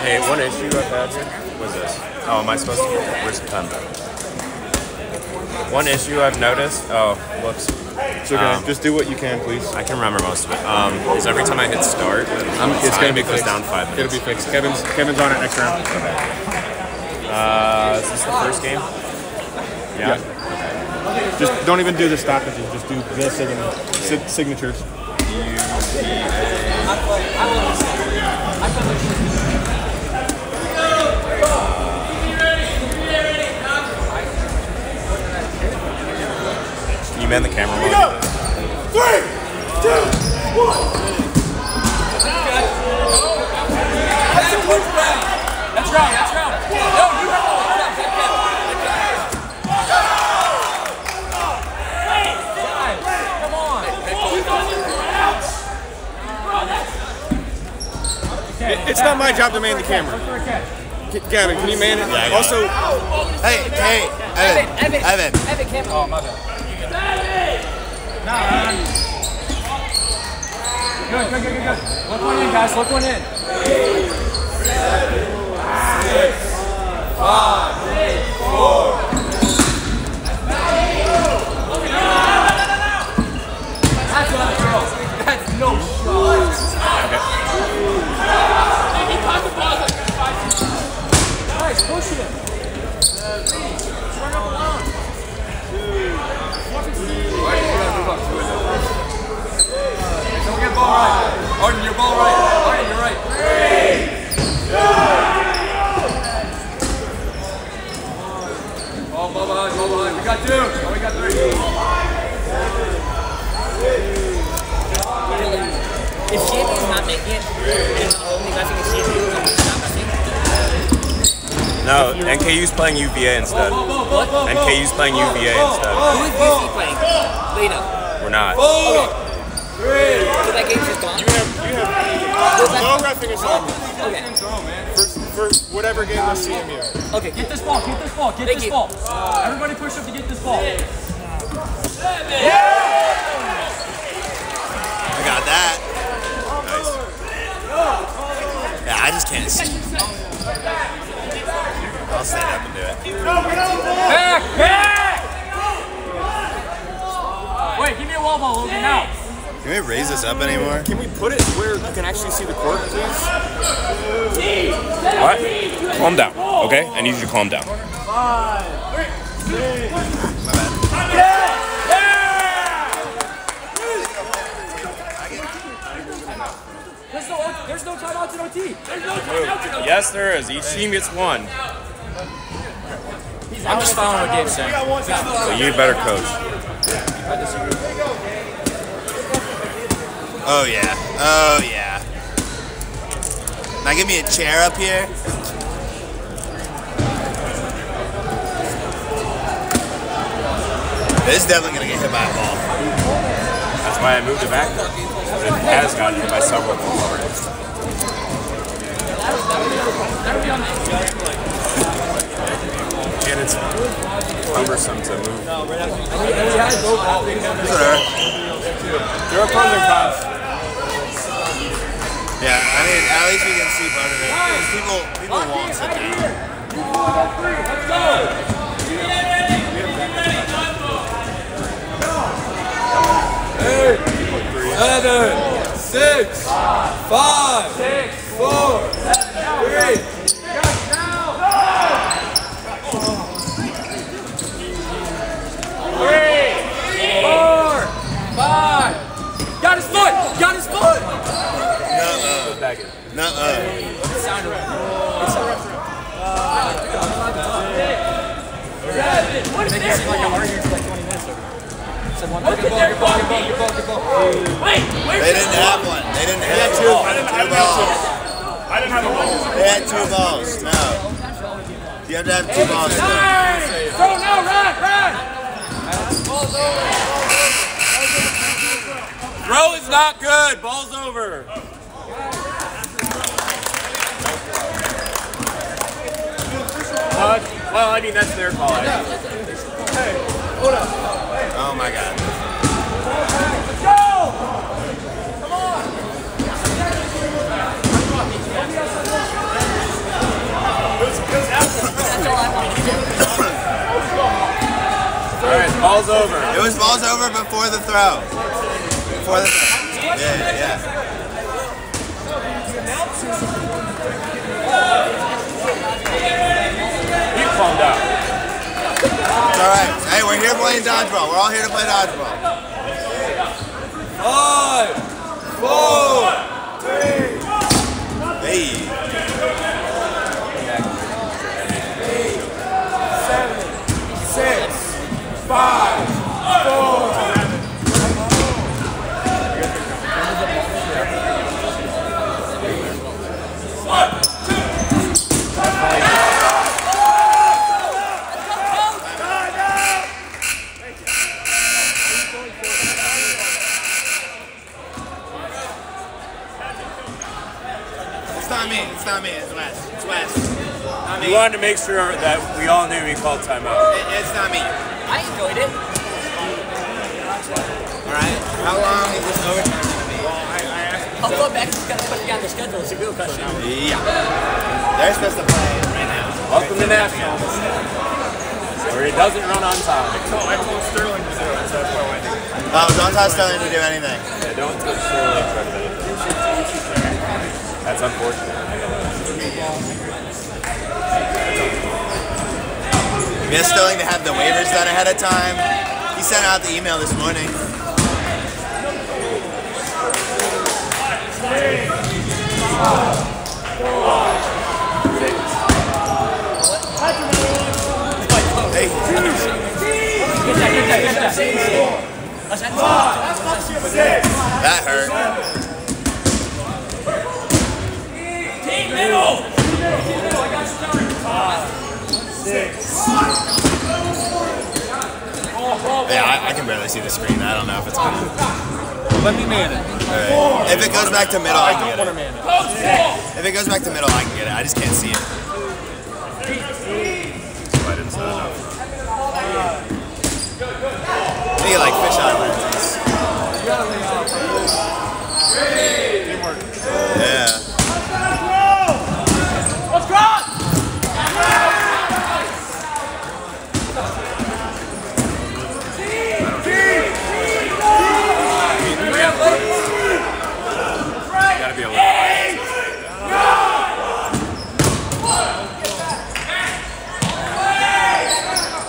Hey, one issue I've had here was this. Oh, am I supposed to? Where's the pen? One issue I've noticed. Oh, whoops. It's okay. Um, Just do what you can, please. I can remember most of it. Um, is every time I hit start, I'm, it's gonna be it fixed. down five minutes. It'll be fixed. Kevin's Kevin's on it next round. Uh, is this the first game? Yeah. Just don't even do the stoppages. Just do the sign- si- signatures. Can you man the camera? while I do this? Three, it's not my job to man the camera. G- Gavin, can you man it? Yeah, I got also, Hey, hey, Evan, Evan, Evan. Evan, camera. Oh, my bad. Good, good, good, good. Look one in, guys. Look one in. That's ball right. Arden, your ball right. Arden, you're right. Ball, ball behind, ball behind. We got two. Oh, we got three. If Champion's not making it, and the only guy think Champions are stop, I think. No, NKU's playing UVA instead. What? NKU's playing UVA instead. Who is UC playing? Lena. We're not. Okay. So that game's just gone? you have you have no refing assignment Okay. for, for whatever game the CMU. Okay. Get this ball, get this ball, get Thank this you. ball. Everybody push up to get this ball. Yeah. I got that. Nice. Yeah, I just can't see. I'll stand up and do it. Back, back! Wait, give me a wall ball, Logan, now. Can we raise this up anymore? Can we put it where you can actually see the court, please? What? Calm down, okay? I need you to calm down. There's no, there's no timeouts in OT. There's no timeouts in OT. Yes, there is. Each team gets one. I'm just following what Gabe's saying. So you better coach. Oh yeah. Oh yeah. Now give me a chair up here. This is definitely gonna get hit by a ball. That's why I moved it back. It has gotten hit by several balls already. And it's cumbersome to move. There are pros and cons. Yeah, I mean, at least we can see part of it. 'Cause People, people won't sit down. Seven, six, five, four, three. Three, four, five. Got his foot! Got his foot! Nuh-uh. Nuh-uh. What is this? Like I'm arguing for like 20 minutes over here. Said one, ball, ball, ball, ball. Wait. They didn't have one. They didn't have two. one. I didn't- I didn't have two. I didn't have a ball. They had two balls. No. You have to have two balls. Nine! Throw now, run, run! Throw is not good. Ball's over. Uh, well, I mean, that's their call. Hey, hold up. Oh, my God. Go! Come on! All right, ball's over. It was ball's over before the throw. Before the throw. Yeah, yeah. We're here playing dodgeball. We're all here to play dodgeball. Five, four, Hey. six, five, four. It's not me. It's not me. It's Wes. It's Wes. Not We wanted to make sure that we all knew we called timeout. It- It's not me. I enjoyed it. All right. How long is this overtime gonna be? How far back is going to put it on the schedule It's a real question. Yeah. They're supposed to play right now. Welcome to Nationals. Where he doesn't run on time. I told Sterling to do it, so that's why I went. Oh, don't tell Sterling to do anything. Yeah, don't touch Sterling for a minute. That's unfortunate. Asked Sterling to have the waivers done ahead of time. He sent out the email this morning. Hey, that hurt. Yeah, I, I can barely see the screen. I don't know if it's on. Let me man it. Alright. If it goes back to middle, I I can don't get want to man it. If it goes back to middle, I can get it. I just can't see it. I didn't set it up. I think it like fish eye lenses. Yeah. Gotta be a little.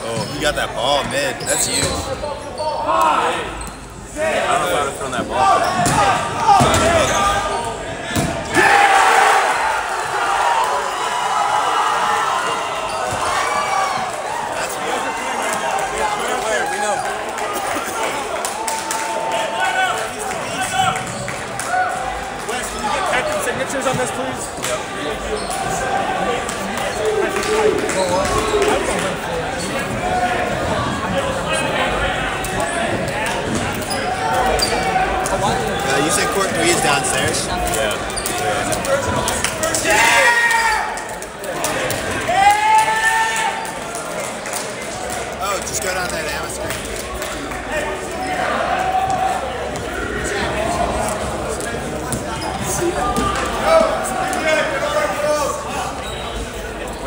Oh, you got that ball mid. That's. I don't know if I would have thrown that ball. back. That's huge. We know. Wes, can you signatures on this, please? Uh, you said court three is downstairs? Yeah. Oh, just go down that screen.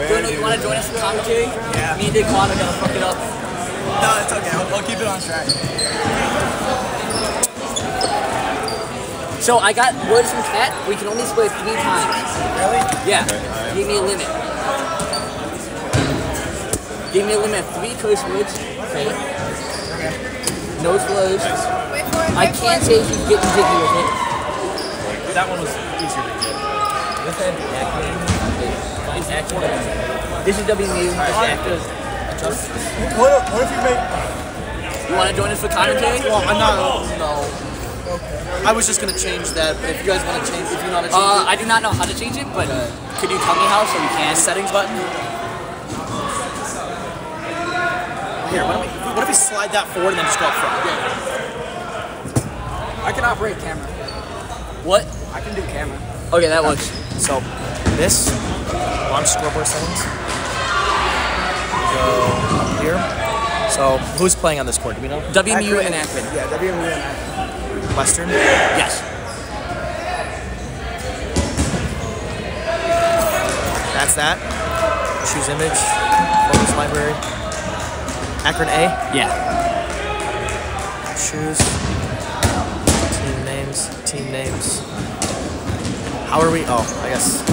Bruno, you want to join us for commentary? Yeah. Me and Dick Quan are going to fuck it up. No, it's okay. I'll, I'll keep it on track. So I got words from Kat. We can only split three times. Really? Yeah. Give me a limit. Give me a limit of three curse words. Okay. No flows. I can't say if you get jiggy with it. That one was easier to get. What's that? Acting. This is WMU. This is actors. What, if- what if you make... You want to join us for commentary? Well, I'm not... No. I was just going to change that. If you guys want to change... If you know how to change Uh, it. I do not know how to change it, but uh, could you tell me how so we can? Settings button. Here, what if, we, what if we slide that forward and then just go up front? I can operate camera. What? I can do camera. Okay, that works. So, this, launch scoreboard settings. Go up here. So, who's playing on this court? Do we know? WMU and Akron. Yeah, WMU and Akron. Western? Yes. That's that. Choose image. Photos library. Akron A. Yeah. Choose. Team names. Team names. How are we? Oh, I guess.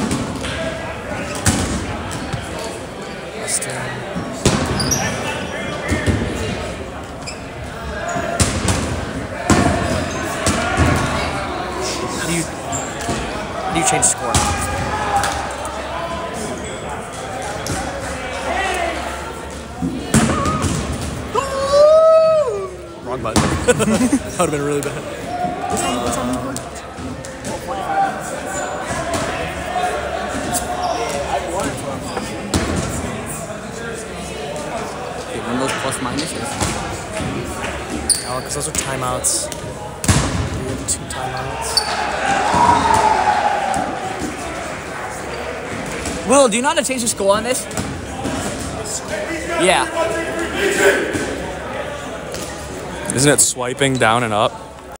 that would have been really bad. Okay, one of those plus minuses. No, oh, because those are timeouts. We have two timeouts. Will, do you know how to change the score on this? Yeah. Isn't it swiping down and up?